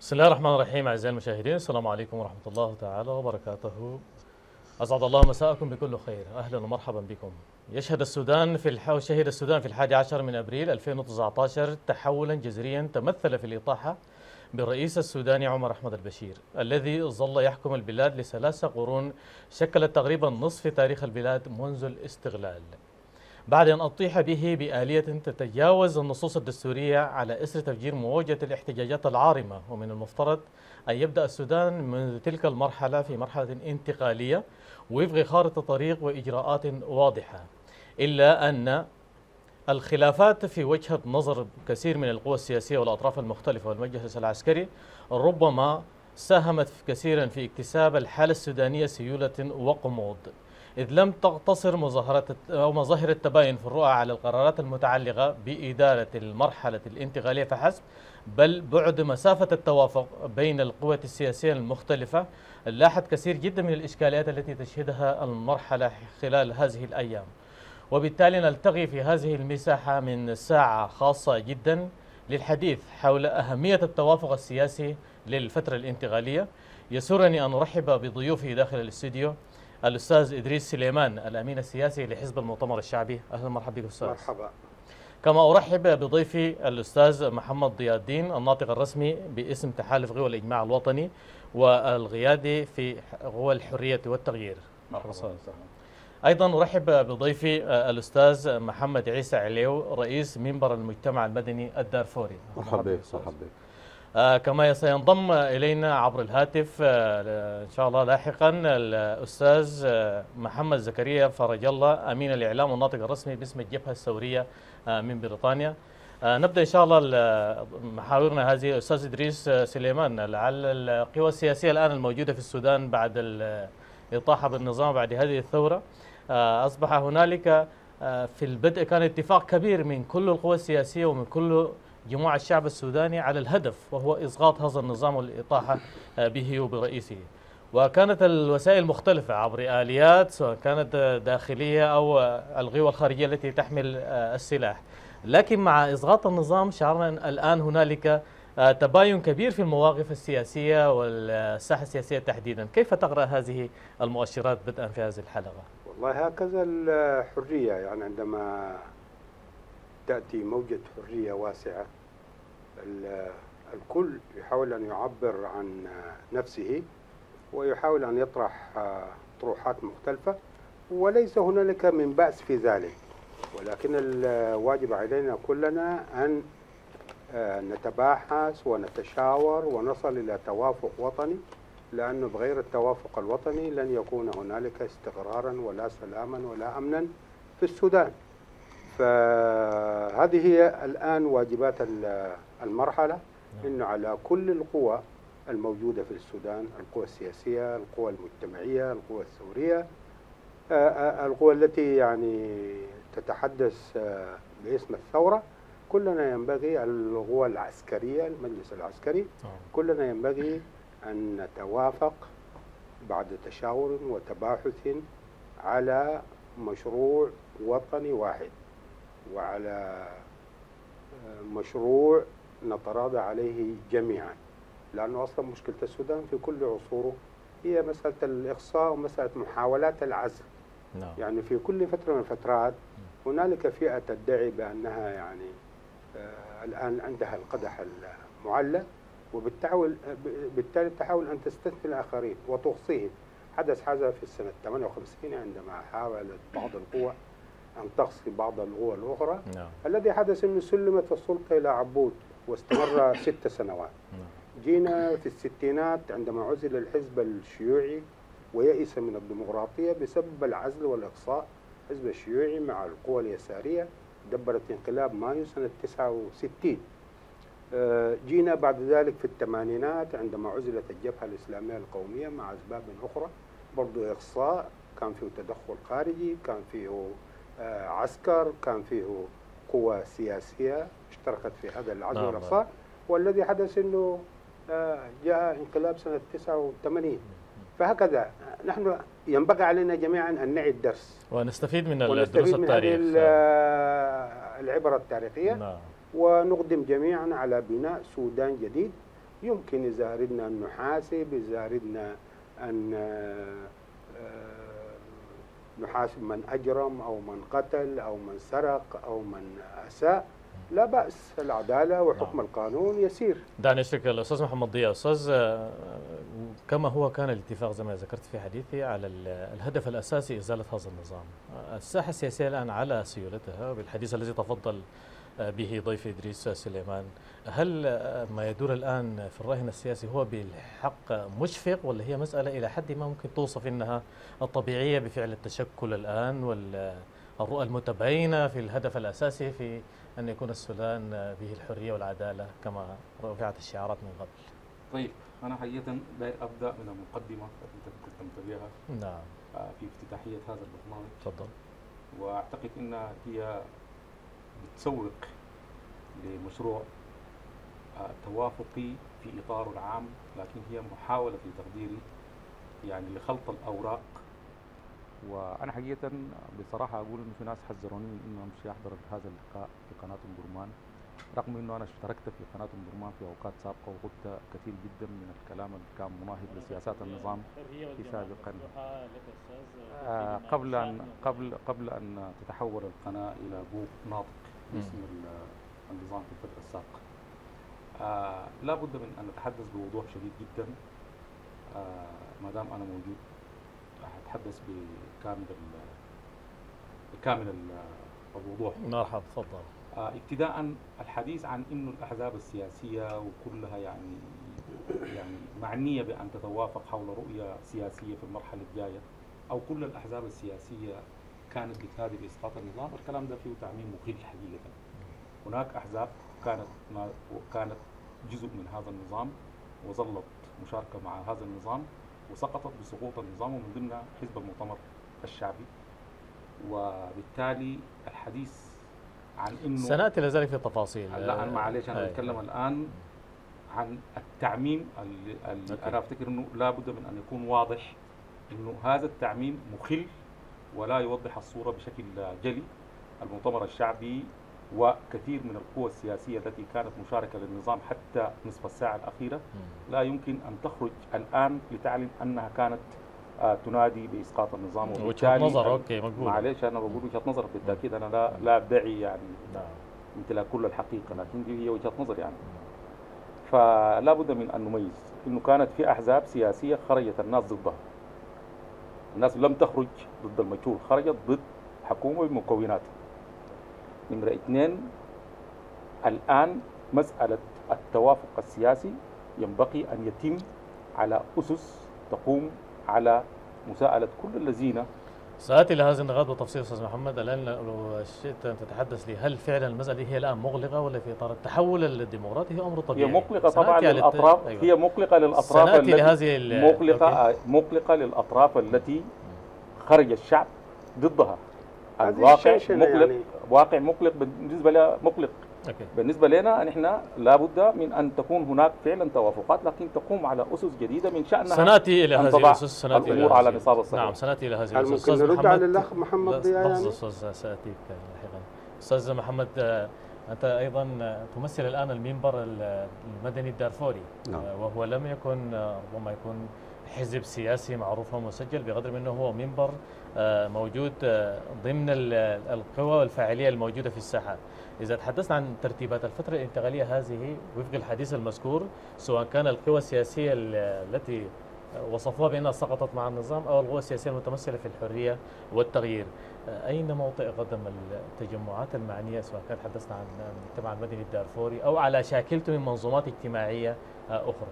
بسم الله الرحمن الرحيم أعزائي المشاهدين السلام عليكم ورحمة الله تعالى وبركاته. أسعد الله مساءكم بكل خير. أهلا ومرحبا بكم. يشهد السودان في الح... شهد السودان في الحادي عشر من أبريل 2019 تحولا جذريا تمثل في الإطاحة بالرئيس السوداني عمر أحمد البشير الذي ظل يحكم البلاد لثلاث قرون شكلت تقريبا نصف تاريخ البلاد منذ الاستغلال. بعد أن أطيح به بآلية تتجاوز النصوص الدستورية على إثر تفجير موجة الاحتجاجات العارمة ومن المفترض أن يبدأ السودان منذ تلك المرحلة في مرحلة انتقالية وفق خارطة طريق وإجراءات واضحة إلا أن الخلافات في وجهة نظر كثير من القوى السياسية والأطراف المختلفة والمجلس العسكري ربما ساهمت كثيرا في اكتساب الحالة السودانية سيولة وقمود. إذ لم تقتصر مظاهرة أو مظاهر التباين في الرؤى على القرارات المتعلقة بإدارة المرحلة الانتقالية فحسب بل بعد مسافة التوافق بين القوى السياسية المختلفة لاحت كثير جدا من الإشكاليات التي تشهدها المرحلة خلال هذه الأيام. وبالتالي نلتقي في هذه المساحة من ساعة خاصة جدا للحديث حول أهمية التوافق السياسي للفترة الانتقالية. يسرني أن أرحب بضيوفي داخل الاستوديو الأستاذ إدريس سليمان الأمين السياسي لحزب المؤتمر الشعبي. أهلا ومرحبا بك أستاذ. مرحبا. كما أرحب بضيفي الأستاذ محمد ضياء الدين الناطق الرسمي باسم تحالف غوى الإجماع الوطني والغيادي في غوى الحرية والتغيير. مرحبا أيضا أرحب بضيفي الأستاذ محمد عيسى عليو رئيس منبر المجتمع المدني الدارفوري. مرحبا بك مرحبا بك. كما سينضم إلينا عبر الهاتف آه إن شاء الله لاحقا الأستاذ آه محمد زكريا فرج الله أمين الإعلام والناطق الرسمي باسم الجبهة الثورية من بريطانيا. نبدأ إن شاء الله محاورنا هذه الاستاذ إدريس سليمان لعل القوى السياسية الآن الموجودة في السودان بعد الإطاحة بالنظام بعد هذه الثورة. أصبح هنالك في البدء كان اتفاق كبير من كل القوى السياسية ومن كل جموع الشعب السوداني على الهدف وهو إسقاط هذا النظام والإطاحة به وبرئيسه. وكانت الوسائل مختلفة عبر آليات سواء كانت داخلية أو الغوى الخارجية التي تحمل السلاح. لكن مع إسقاط النظام شعرنا الآن هنالك تباين كبير في المواقف السياسية والساحة السياسية تحديدا. كيف تقرأ هذه المؤشرات بدءا في هذه الحلقة؟ والله هكذا الحرية يعني عندما تأتي موجة حرية واسعة. الكل يحاول أن يعبر عن نفسه ويحاول أن يطرح طروحات مختلفة وليس هنالك من بأس في ذلك. ولكن الواجب علينا كلنا أن نتباحث ونتشاور ونصل إلى توافق وطني لأنه بغير التوافق الوطني لن يكون هنالك استقرارا ولا سلاما ولا أمنا في السودان. فهذه هي الآن واجبات المرحلة أنه على كل القوى الموجودة في السودان القوى السياسية القوى المجتمعية القوى الثورية القوى التي يعني تتحدث باسم الثورة. كلنا ينبغي القوى العسكرية المجلس العسكري. كلنا ينبغي أن نتوافق بعد تشاور وتباحث على مشروع وطني واحد. وعلى مشروع نتراضى عليه جميعا. لأنه أصلا مشكلة السودان في كل عصوره هي مسألة الإقصاء ومسألة محاولات العزل. نعم. يعني في كل فترة من الفترات هنالك فئة تدعي بأنها يعني آه الآن عندها القدح المعلى وبالتحاول بالتالي تحاول أن تستثمر الآخرين وتقصيهم حدث هذا في السنة 58 عندما حاولت بعض القوى أن تقصي بعض القوى الأخرى نعم. الذي حدث أنه سلمت السلطة إلى عبود واستمر ست سنوات. نعم. جينا في الستينات عندما عزل الحزب الشيوعي ويئس من الديمقراطية بسبب العزل والإقصاء. الحزب الشيوعي مع القوى اليسارية دبرت انقلاب مايو سنة 69 جينا بعد ذلك في الثمانينات عندما عزلت الجبهة الإسلامية القومية مع أسباب أخرى. برضو إقصاء كان فيه تدخل خارجي كان فيه عسكر كان فيه قوى سياسية اشتركت في هذا العزل نعم. والإقصاء والذي حدث أنه جاء انقلاب سنة 89 فهكذا نحن ينبغي علينا جميعا أن نعي الدرس ونستفيد من الدروس من هذه التاريخ العبرة التاريخية. نعم. ونقدم جميعا على بناء سودان جديد. يمكن إذا أردنا أن نحاسب إذا أردنا أن آه، آه، نحاسب من أجرم أو من قتل أو من سرق أو من أساء. لا بأس العدالة وحكم نعم. القانون يسير. دعني اشرك الاستاذ محمد ضياء أستاذ آه، كما هو كان الاتفاق زي ما ذكرت في حديثي على ال- الهدف الأساسي إزالة هذا النظام. آه، الساحة السياسية الآن على سيولتها بالحديث الذي تفضل آه، به ضيف إدريس سليمان. هل ما يدور الآن في الراهن السياسي هو بالحق مشفق ولا هي مسألة إلى حد ما ممكن توصف إنها الطبيعية بفعل التشكل الآن والرؤى المتباينة في الهدف الأساسي في أن يكون السودان به الحرية والعدالة كما رفعت الشعارات من قبل. طيب أنا حقيقة داير أبدأ من المقدمة التي قدمت بها نعم. آه، في افتتاحية هذا البرنامج. تفضل. وأعتقد انها هي بتسوق لمشروع آه، توافقي في اطاره العام لكن هي محاولة في تقديري يعني لخلط الأوراق وأنا حقيقة بصراحة أقول انه في ناس حذروني من انه امشي احضر هذا اللقاء في قناة أم درمان رغم إنه أنا اشتركت في قناة أم درمان في أوقات سابقة وقلت كثير جدا من الكلام اللي كان مناهض لسياسات النظام في سابقا. آه، قبل ان قبل قبل أن تتحول القناة إلى بوق ناطق باسم ال- النظام في الفترة السابقة. آه لا بد من أن نتحدث بوضوح شديد جدا. آه ما دام أنا موجود. أتحدث بكامل بكامل ال- الوضوح. مرحبا تفضل. آه، ابتداء الحديث عن إنه الأحزاب السياسية وكلها يعني يعني معنية بأن تتوافق حول رؤية سياسية في المرحلة الجاية أو كل الأحزاب السياسية كانت بتنادي بإسقاط النظام. الكلام ده فيه تعميم مخيف حقيقة. هناك أحزاب كانت ما- كانت جزء من هذا النظام وظلت مشاركة مع هذا النظام. وسقطت بسقوط النظام ومن ضمنها حزب المؤتمر الشعبي وبالتالي الحديث عن إنه سنأتي لذلك في التفاصيل لا أنا معلش أنا. بتكلم الآن عن التعميم اللي. أنا أفتكر إنه لابد من أن يكون واضح إنه هذا التعميم مخل ولا يوضح الصورة بشكل جلي المؤتمر الشعبي وكثير من القوى السياسية التي كانت مشاركة للنظام حتى نصف الساعة الأخيرة مم. لا يمكن أن تخرج الآن لتعلن أنها كانت آه، تنادي بإسقاط النظام. وبالتالي نظر أوكي مقبول معلش أنا بقول وجهة نظر بالتاكيد أنا لا لا أدعي يعني نعم. امتلاك كل الحقيقة لكن دي هي وجهة نظر يعني فلا بد من أن نميز. إنه كانت في أحزاب سياسية خرجت الناس ضدها. الناس لم تخرج ضد المجهول خرجت ضد حكومة بمكوناتها. نمرة اثنين الآن مسألة التوافق السياسي ينبغي أن يتم على أسس تقوم على مساءلة كل الذين. سآتي لهذه النقاط بالتفصيل أستاذ محمد. الآن لو شئت أن تتحدث لي هل فعلا المسألة هي الآن مغلقة ولا في إطار التحول الديمقراطي هي أمر هي طبيعي مقلقة سنأتي طبعا للأطراف أيوة. هي مقلقة للأطراف سنأتي التي لهذه مقلقة مقلقة للأطراف التي خرج الشعب ضدها. الواقع مقلق يعني. واقع مقلق بالنسبة لها مقلق أوكي بالنسبة لنا نحن لابد من أن تكون هناك فعلا توافقات لكن تقوم على أسس جديدة من شأنها سنأتي إلى أن هذه الأسس سنأتي إلى الأمور على هذه- نصاب الصحيح. نعم سنأتي إلى هذه الأسس ممكن نرد محمد- على الأخ محمد ضياء يعني؟ أستاذ سأتيك لاحقا أستاذ محمد أنت أيضا تمثل الآن المنبر ال- المدني الدارفوري نعم. وهو لم يكن ربما يكون حزب سياسي معروف ومسجل بقدر من انه هو منبر آه، موجود آه، ضمن ال- القوى والفاعلية الموجودة في الساحات. إذا تحدثنا عن ترتيبات الفترة الانتقالية هذه وفق الحديث المذكور سواء كان القوى السياسية ال- التي وصفوها بأنها سقطت مع النظام أو القوى السياسية المتمثلة في الحرية والتغيير. أين موطئ قدم التجمعات المعنية سواء كان تحدثنا عن المجتمع المدني الدارفوري أو على شاكلته من منظومات اجتماعية آه، أخرى؟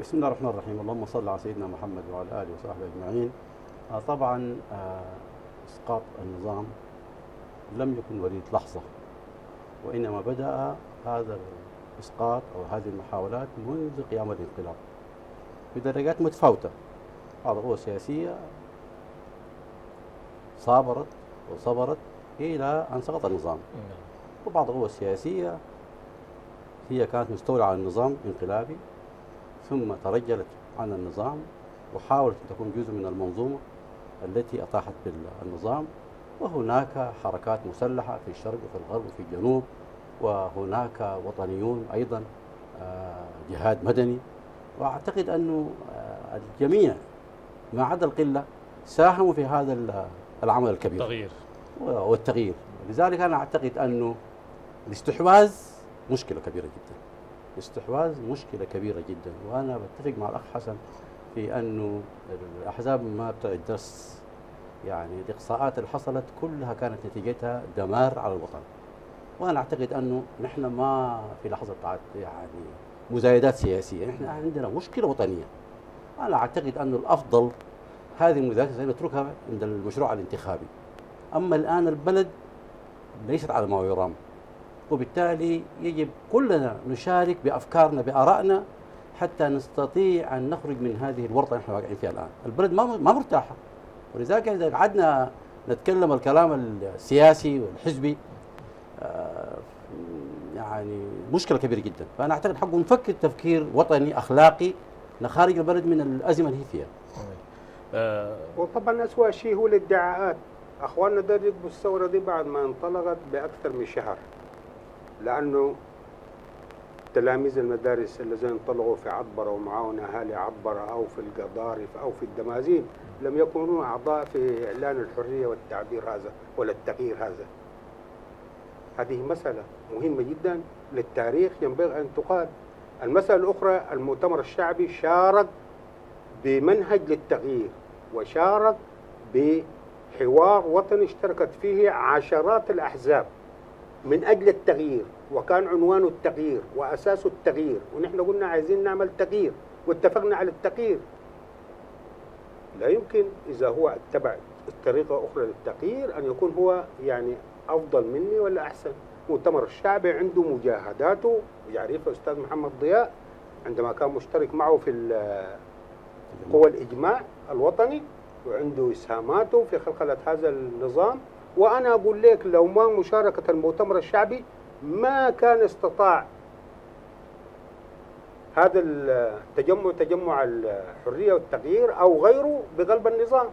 بسم الله الرحمن الرحيم. اللهم صل على سيدنا محمد وعلى آله وصحبه أجمعين. آه، طبعا آه، إسقاط النظام لم يكن وليد لحظة وإنما بدأ هذا الإسقاط أو هذه المحاولات منذ قيام الانقلاب بدرجات متفاوتة. بعض القوى السياسية صابرت وصبرت إلى أن سقط النظام. وبعض القوى السياسية هي كانت مستولى على النظام انقلابي ثم ترجلت عن النظام وحاولت أن تكون جزء من المنظومة التي أطاحت بالنظام. وهناك حركات مسلحة في الشرق وفي الغرب وفي الجنوب وهناك وطنيون أيضا آه، جهاد مدني. وأعتقد أنه آه، الجميع ما عدا القلة ساهموا في هذا ال- العمل الكبير تغيير والتغيير. لذلك أنا أعتقد أنه الاستحواذ مشكلة كبيرة جدا. الاستحواذ مشكلة كبيرة جدا. وأنا بتفق مع الأخ حسن في أنه الأحزاب ما بتدرس يعني الإقصاءات اللي حصلت كلها كانت نتيجتها دمار على الوطن. وأنا أعتقد أنه نحن ما في بتاعت يعني مزايدات سياسية. نحن عندنا مشكلة وطنية. أنا أعتقد أنه الأفضل هذه المزايدات نتركها عند المشروع الانتخابي. أما الآن البلد ليست على ما يرام. وبالتالي يجب كلنا نشارك بأفكارنا بآرائنا حتى نستطيع أن نخرج من هذه الورطة اللي إحنا واقعين فيها الآن، البلد ما ما مرتاحة. ولذلك إذا قعدنا نتكلم الكلام السياسي والحزبي آه، يعني مشكلة كبيرة جدا، فأنا أعتقد حقه نفكر تفكير وطني أخلاقي نخارج البلد من الأزمة اللي هي فيها. آه، وطبعا أسوأ شيء هو الادعاءات. أخواننا ده يكبوا الثورة دي بعد ما انطلقت بأكثر من شهر. لأنه تلاميذ المدارس الذين انطلقوا في عطبرة ومعاون أهالي عطبرة أو في القضارف أو في الدمازين لم يكونوا أعضاء في إعلان الحرية والتعبير هذا ولا التغيير هذا. هذه مسألة مهمة جدا للتاريخ ينبغي أن تقال المسألة الأخرى المؤتمر الشعبي شارك بمنهج للتغيير وشارك بحوار وطني اشتركت فيه عشرات الأحزاب. من أجل التغيير وكان عنوانه التغيير وأساسه التغيير ونحن قلنا عايزين نعمل تغيير واتفقنا على التغيير. لا يمكن إذا هو اتبع طريقة أخرى للتغيير أن يكون هو يعني أفضل مني ولا أحسن. مؤتمر الشعبي عنده مجاهداته يعرفها أستاذ محمد ضياء عندما كان مشترك معه في قوى الإجماع الوطني وعنده إسهاماته في خلخلة هذا النظام. وأنا أقول لك لو ما مشاركة المؤتمر الشعبي ما كان استطاع هذا التجمع تجمع الحرية والتغيير أو غيره بقلب النظام.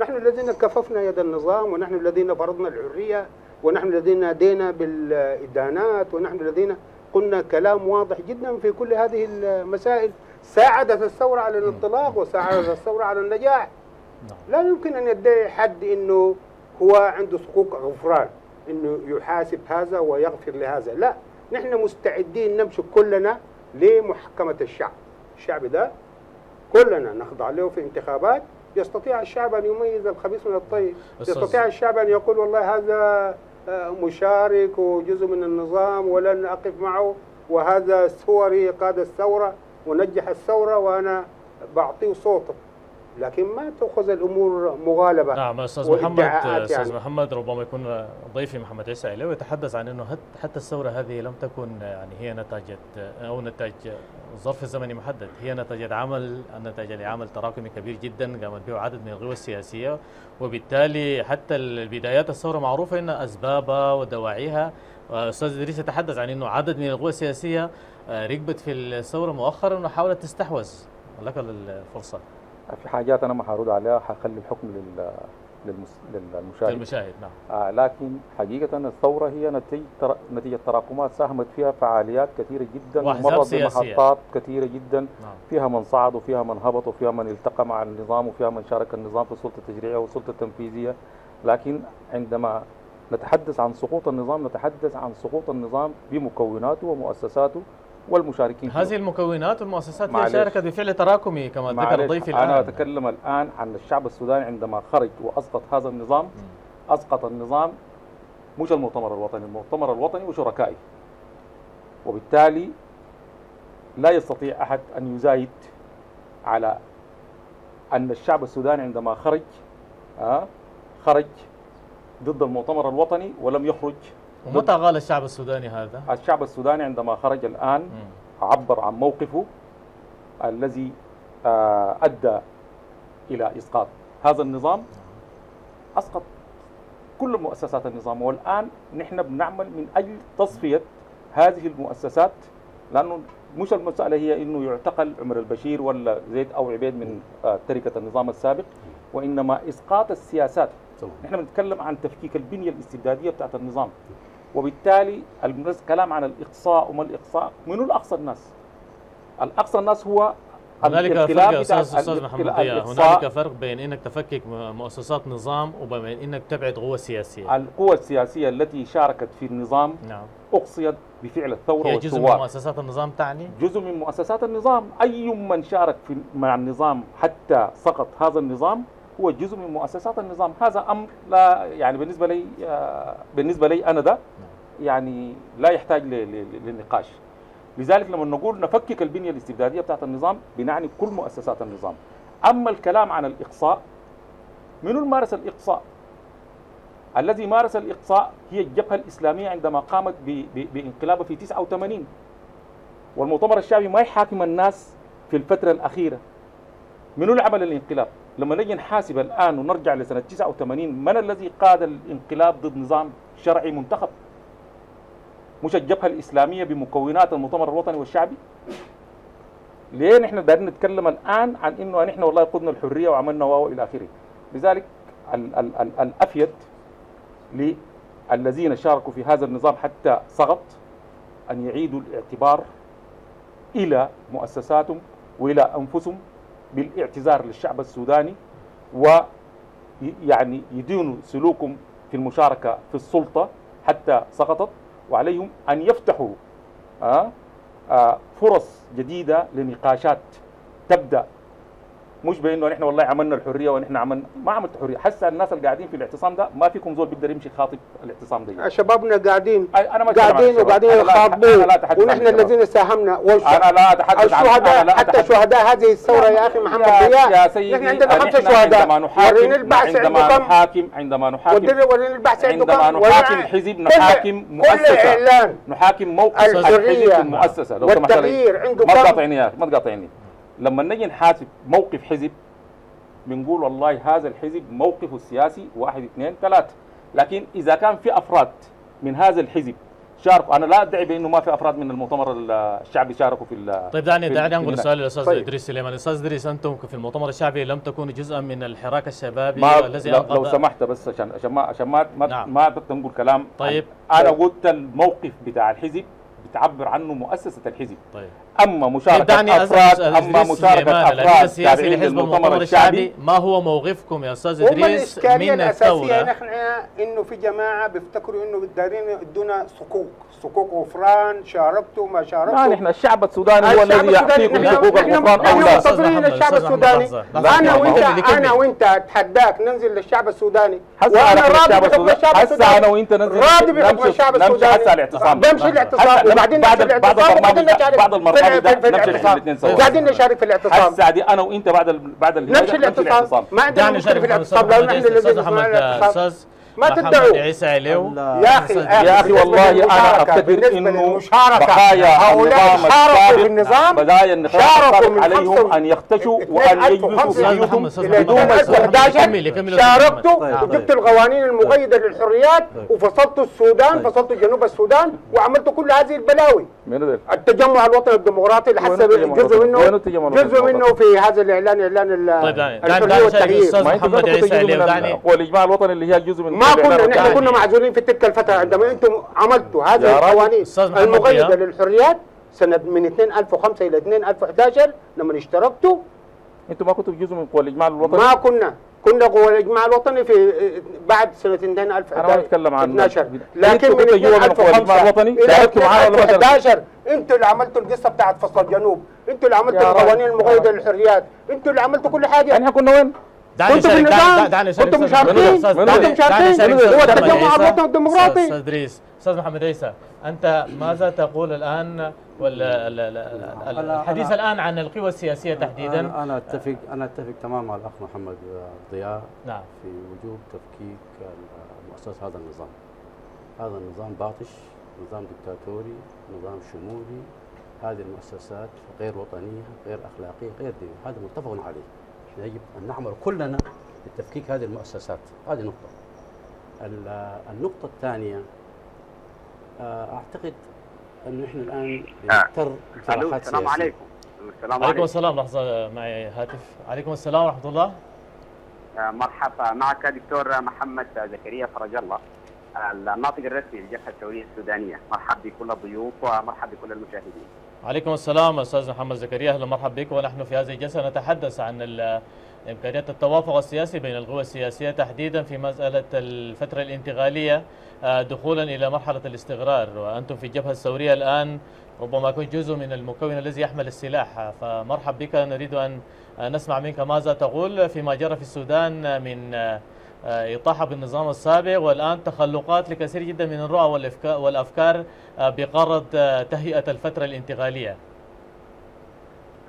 نحن الذين كففنا يد النظام ونحن الذين فرضنا الحرية ونحن الذين نادينا بالإدانات ونحن الذين قلنا كلام واضح جدا في كل هذه المسائل. ساعدت الثورة على الانطلاق وساعدت الثورة على النجاح. نعم. لا يمكن أن يدعي حد أنه هو عنده حقوق غفران أنه يحاسب هذا ويغفر لهذا. لا نحن مستعدين نمشي كلنا لمحكمة الشعب. الشعب ده كلنا نخضع له في انتخابات. يستطيع الشعب أن يميز الخبيث من الطيب. يستطيع الشعب أن يقول والله هذا آه، مشارك وجزء من النظام ولن أقف معه وهذا ثوري قاد الثورة ونجح الثورة وأنا بعطيه صوته. لكن ما تأخذ الأمور مغالبة. نعم أستاذ محمد وإدعاءات أستاذ يعني. محمد ربما يكون ضيفي محمد عيسى عليه ويتحدث عن هت- حتى الثورة هذه لم تكن يعني هي نتاجة أو نتاج ظرف زمني محدد. هي نتاجة عمل نتاج لعمل تراكمي كبير جدا قامت به عدد من القوى السياسية. وبالتالي حتى البدايات الثورة معروفة إن اسبابها ودواعيها. أستاذ إدريس يتحدث عن إنه عدد من القوى السياسية آه، ركبت في الثورة مؤخرا وحاولت تستحوذ. لك الفرصة. في حاجات أنا ما حرد عليها حخلي الحكم لل. للمشاهد. للمشاهد نعم. آه لكن حقيقة الثورة هي نتيجة تر... نتيجة تراكمات ساهمت فيها فعاليات كثيرة جدا سياسية. بمحطات كثيرة جدا. نعم. فيها من صعد وفيها من هبط وفيها من التقى مع النظام وفيها من شارك النظام في السلطة التشريعية والسلطة التنفيذية لكن عندما نتحدث عن سقوط النظام نتحدث عن سقوط النظام بمكوناته ومؤسساته. والمشاركين فيه. هذه المكونات والمؤسسات هي. شاركت بفعل تراكمي كما ذكر ضيفي أنا الآن أتكلم الآن عن الشعب السوداني عندما خرج وأسقط هذا النظام. أسقط النظام مش المؤتمر الوطني المؤتمر الوطني وشركائه وبالتالي لا يستطيع أحد أن يزايد على أن الشعب السوداني عندما خرج آه خرج ضد المؤتمر الوطني ولم يخرج ومتى قال الشعب السوداني هذا؟ الشعب السوداني عندما خرج الآن. عبر عن موقفه الذي آه، أدى إلى إسقاط هذا النظام أسقط كل مؤسسات النظام والآن نحن بنعمل من أجل تصفية هذه المؤسسات لأنه مش المسألة هي أنه يعتقل عمر البشير ولا زيد أو عبيد من آه، تركة النظام السابق وإنما إسقاط السياسات. نحن بنتكلم عن تفكيك البنية الاستبدادية بتاعت النظام وبالتالي الكلام عن الإقصاء وما الإقصاء منو الأقصى الناس؟ الأقصى الناس هو هنالك فرق يا أستاذ أستاذ محمد ضياء. هنالك فرق بين إنك تفكك مؤسسات نظام وبين إنك تبعد قوة سياسية. القوى السياسية التي شاركت في النظام نعم. أقصيت بفعل الثورة هي جزء من مؤسسات النظام تعني؟ جزء من مؤسسات النظام. أي من شارك في مع النظام حتى سقط هذا النظام هو جزء من مؤسسات النظام. هذا أمر لا يعني بالنسبة لي آه، بالنسبة لي أنا ده يعني لا يحتاج للنقاش. لذلك لما نقول نفكك البنية الاستبدادية بتاعت النظام بنعني كل مؤسسات النظام. أما الكلام عن الإقصاء من مارس الإقصاء؟ الذي مارس الإقصاء هي الجبهة الإسلامية عندما قامت بانقلابها في 89 والمؤتمر الشعبي ما يحاكم الناس في الفترة الأخيرة. منو اللي عمل الانقلاب؟ لما نجي نحاسب الآن ونرجع لسنة 89 من الذي قاد الانقلاب ضد نظام شرعي منتخب؟ مش الجبهة الإسلامية بمكونات المؤتمر الوطني والشعبي؟ ليه نحن دايرين نتكلم الآن عن إنه نحن والله قدنا الحرية وعملنا واو إلى آخره لذلك ال ال ال الأفيد للذين شاركوا في هذا النظام حتى سقط أن يعيدوا الاعتبار إلى مؤسساتهم وإلى أنفسهم بالاعتذار للشعب السوداني ويعني يدينوا سلوكهم في المشاركة في السلطة حتى سقطت وعليهم أن يفتحوا آه آه فرص جديدة لنقاشات تبدأ مش بإنه نحن والله عملنا الحرية ونحن عملنا ما عملت حرية. حتى الناس اللي قاعدين في الاعتصام ده ما فيكم زول بيقدر يمشي خاطب الاعتصام ده. شبابنا قاعدين أنا ما قاعدين. وقاعدين يخاطبون ونحن. الذين ساهمنا. أنا لا أتحدث عن الشهداء حتى شهداء هذه الثورة يا أخي محمد يا- ضياء. يا سيدي نحن عندنا خمسه شهداء. عندما نحاكم عندما نحاكم عندما نحاكم وريني البعث عنده عندما كم نحاكم حزب نحاكم إعلان. نحاكم موقف الحزب في المؤسسة. لو سمحت لي. ما؟ تقاطعني يا أخي ما تقاطعني. لما نجي نحاسب موقف حزب بنقول والله هذا الحزب موقفه السياسي واحد اثنين ثلاثة لكن إذا كان في أفراد من هذا الحزب شاركوا أنا لا أدعي بأنه ما في أفراد من المؤتمر الشعبي شاركوا في طيب دعني دعني انقل. سؤال للأستاذ طيب. إدريس سليمان الاستاذ إدريس أنتم في المؤتمر الشعبي لم تكونوا جزءا من الحراك الشبابي ما الذي لو, لو سمحت بس عشان عشان ما عشان ما ما, نعم. ما تنقل كلام طيب. أنا. قلت الموقف بتاع الحزب بتعبر عنه مؤسسة الحزب طيب أما مشاركة دعني أفراد أما الامين أفراد تابعين لحزب للمؤتمر المؤتمر الشعبي. ما هو موقفكم يا أستاذ إدريس من الأساسية الثوره نحن إنه في جماعة بيفتكروا إنه دايرين يدونا صكوك صكوك غفران شاركتوا ما شاركتوا. لا نحن الشعب السوداني هو الذي يعطيكم نحن- الغفران أو لا. منتظرين الشعب السوداني. أنا. وأنت. أنا وأنت أتحداك ننزل للشعب السوداني. وأنا أنا راضي بحكم الشعب السوداني. أنا وأنت ننزل راضي بحكم الشعب السوداني. بمشي الاعتصام. هسه وبعدين بعد بعد وبعدين نشارك في- الاعتصام. قاعدين نشارك في الاعتصام. هسه دي أنا وإنت بعد ال... بعد ال... نمشي الاعتصام. ما عندنا مشكلة في الاعتصام. لو محمد نحن نسمع الاعتصام. ما تدعوا. عيسى عليو يا أخي يا أخي والله أنا أعتبر إنه بقايا هؤلاء النظام شاركوا السابق في النظام، بقايا النظام السابق عليهم خمسة أن يختشوا وأن يجلسوا بدون محمد. شاركتوا نعم. وجبت القوانين المقيدة للحريات طيب. وفصلتوا السودان طيب. فصلتوا جنوب السودان وعملتوا كل هذه البلاوي؟ التجمع الوطني الديمقراطي اللي حسب جزء؟ منه جزء منه؟ في هذا الإعلان إعلان ال- طيب دعني دعني الحريه والتغيير الاستاذ ما انت محمد عيسى عليو من دعني ال- والإجماع الوطني اللي هي جزء من ما كنا نحن. كنا معزولين في تلك الفترة عندما أنتم عملتوا هذه. القوانين المقيده. للحريات سنة من 2005 إلى 2011 لما اشتركتوا أنتوا ما كنتوا جزء من قوى الإجماع الوطني ما كنا كنا قوى الإجماع الوطني في بعد سنة 2011 أنا ما بتكلم عن- 12 لكن من كنتوا جوا من قوى الإجماع 2005 الوطني؟ إلى شاركتوا معانا ولا ما 2011 أنتوا اللي عملتوا القصة بتاعت فصل الجنوب أنتوا اللي عملتوا. القوانين المقيده للحريات أنتوا اللي عملتوا كل حاجة يعني إحنا كنا وين؟ دعني كنتوا في النظام؟ دعني- دعني نشارك كنتوا. مشاركين؟ أستاذ- كنتوا هو محمد التجمع. الوطني الديمقراطي. أستاذ ادريس أستاذ محمد عيسى أنت ماذا تقول الآن ولا الحديث الآن عن القوى السياسية تحديدا أنا, أنا أتفق أنا أتفق تماما مع الأخ محمد ضياء نعم في وجوب تفكيك مؤسسة هذا النظام هذا النظام باطش نظام دكتاتوري نظام شمولي هذه المؤسسات غير وطنية غير أخلاقية غير دينية هذا متفق عليه يجب أن نعمل كلنا لتفكيك هذه المؤسسات. هذه نقطة. ال- النقطة الثانية آه، أعتقد أنه إحنا الآن بنضطر ألو جراحات السلام. عليكم. السلام عليكم السلام لحظة معي هاتف. عليكم السلام ورحمة الله. آه، مرحبا. معك دكتور محمد زكريا فرج الله الناطق الرسمي للجبهة الثوريه السودانية. مرحب بكل الضيوف ومرحب بكل المشاهدين. عليكم السلام أستاذ محمد زكريا أهلا ومرحبا بك ونحن في هذه الجلسة نتحدث عن امكانيه التوافق السياسي بين القوى السياسية تحديدا في مسألة الفترة الانتقالية آه، دخولا إلى مرحلة الاستقرار. وأنتم في الجبهة الثوريه الآن ربما يكون جزء من المكون الذي يحمل السلاح. فمرحب بك. نريد آه، نسمع منك ماذا تقول فيما جرى في السودان من آه، إطاحة بالنظام السابق والآن تخلقات لكثير جدا من الرؤى والأفكار, آه، بغرض آه، تهيئة الفترة الانتقالية.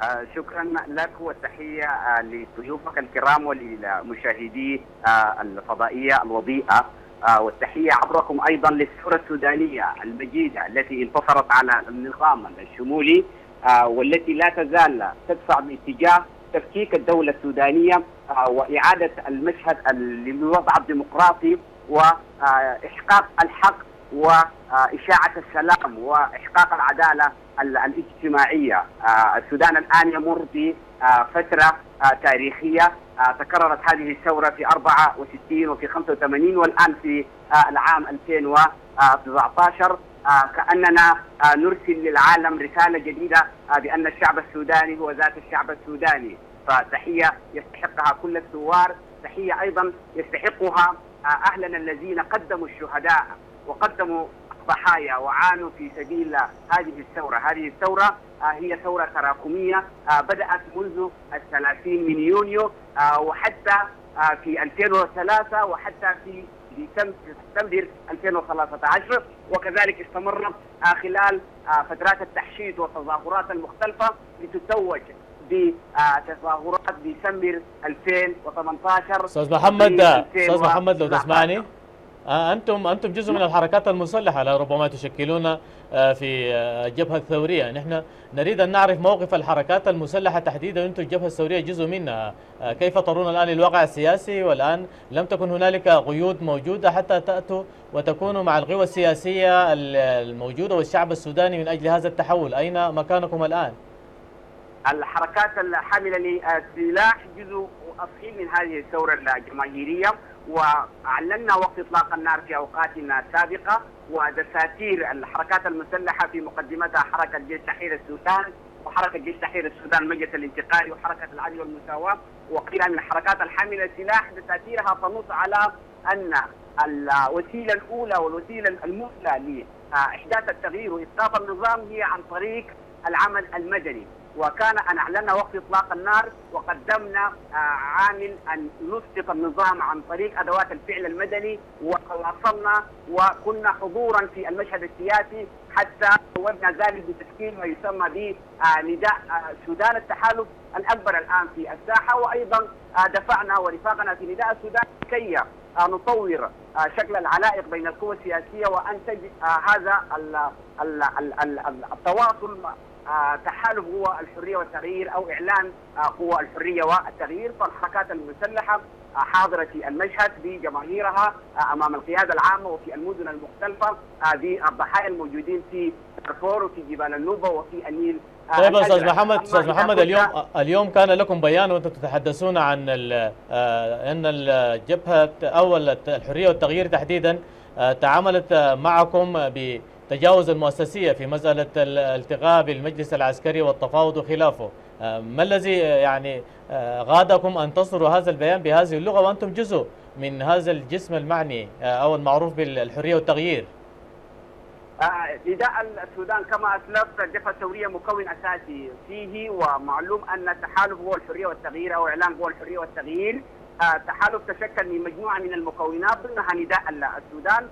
آه، شكرا لك والتحية آه، لضيوفك الكرام ولمشاهدي آه، الفضائية الوضيئة. آه، والتحية عبركم أيضا للثورة السودانية المجيدة التي انتصرت على النظام الشمولي آه، والتي لا تزال تدفع باتجاه تفكيك الدولة السودانية آه، وإعادة المشهد للوضع الديمقراطي وإحقاق الحق وإشاعة السلام وإحقاق العدالة ال- الاجتماعية. آه، السودان الآن يمر بفترة آه، تاريخية. آه، تكررت هذه الثورة في 64 وفي 85 والآن في العام 2019 آه، كأننا آه، نرسل للعالم رسالة جديدة آه، بأن الشعب السوداني هو ذات الشعب السوداني. فتحية يستحقها كل الثوار تحية أيضا يستحقها آه، أهلنا الذين قدموا الشهداء وقدموا الضحايا وعانوا في سبيل هذه الثورة. هذه الثورة آه، هي ثورة تراكمية آه، بدأت منذ الثلاثين من يونيو وحتى في 2003 وحتى في سبتمبر 2013 وكذلك استمرت آه، خلال فترات التحشيد والتظاهرات المختلفة لتتوج بتظاهرات ديسمبر 2018 أستاذ محمد في أستاذ محمد لو 2019. تسمعني. آه، أنتم أنتم جزء من الحركات المسلحة لا ربما تشكلون آه، في آه، الجبهة الثورية. نحن نريد أن نعرف موقف الحركات المسلحة تحديدا. أنتم الجبهة الثورية جزء منها. كيف ترون الآن الواقع السياسي؟ والآن لم تكن هنالك قيود موجودة حتى تأتوا وتكونوا مع القوى السياسية ال- الموجودة والشعب السوداني من أجل هذا التحول. أين مكانكم الآن؟ الحركات الحاملة للسلاح جزء أصيل من هذه الثورة الجماهيرية وأعلنا وقت إطلاق النار في أوقاتنا السابقة ودساتير الحركات المسلحة في مقدمتها حركة جيش تحرير السودان وحركة جيش تحرير السودان المجلس الانتقالي وحركة العدل والمساواة وغيرها من الحركات الحاملة للسلاح دساتيرها تنص على أن الوسيلة الأولى والوسيلة المثلى لإحداث التغيير وإسقاط النظام هي عن طريق العمل المدني. وكان أن أعلنا وقت إطلاق النار وقدمنا آه، عامل أن نسقط النظام عن طريق أدوات الفعل المدني وواصلنا وكنا حضورا في المشهد السياسي حتى زودنا ذلك بتشكيل ما يسمى بنداء سودان التحالف الأكبر الآن في الساحة. وأيضا آه، دفعنا ورفاقنا في نداء السودان كي آه، نطور آه، شكل العلائق بين القوى السياسية وأنتج آه، هذا ال- ال- ال- ال- التواصل آه، تحالف قوى الحرية والتغيير أو إعلان آه، قوى الحرية والتغيير فالحركات المسلحة آه، حاضرة في المشهد بجماهيرها آه، أمام القيادة العامة وفي المدن المختلفة آه، بالضحايا الموجودين في دارفور وفي جبال النوبة وفي النيل آه، طيب أستاذ. محمد أستاذ محمد اليوم اليوم كان لكم بيان وأنتم تتحدثون عن آه، إن الجبهه أو الحرية والتغيير تحديدا آه، تعاملت آه، معكم بتجاوز المؤسسية في مسألة الالتقاء بالمجلس العسكري والتفاوض وخلافه. آه، ما الذي آه، يعني آه، غادكم أن تصدروا هذا البيان بهذه اللغة وأنتم جزء من هذا الجسم المعني أو المعروف بالحرية والتغيير؟ نداء السودان كما أسلفت الجبهه الثوريه مكون أساسي فيه ومعلوم أن التحالف هو الحرية والتغيير أو إعلان هو الحرية والتغيير. آه، تحالف تشكل من مجموعة من المكونات ضمنها نداء السودان.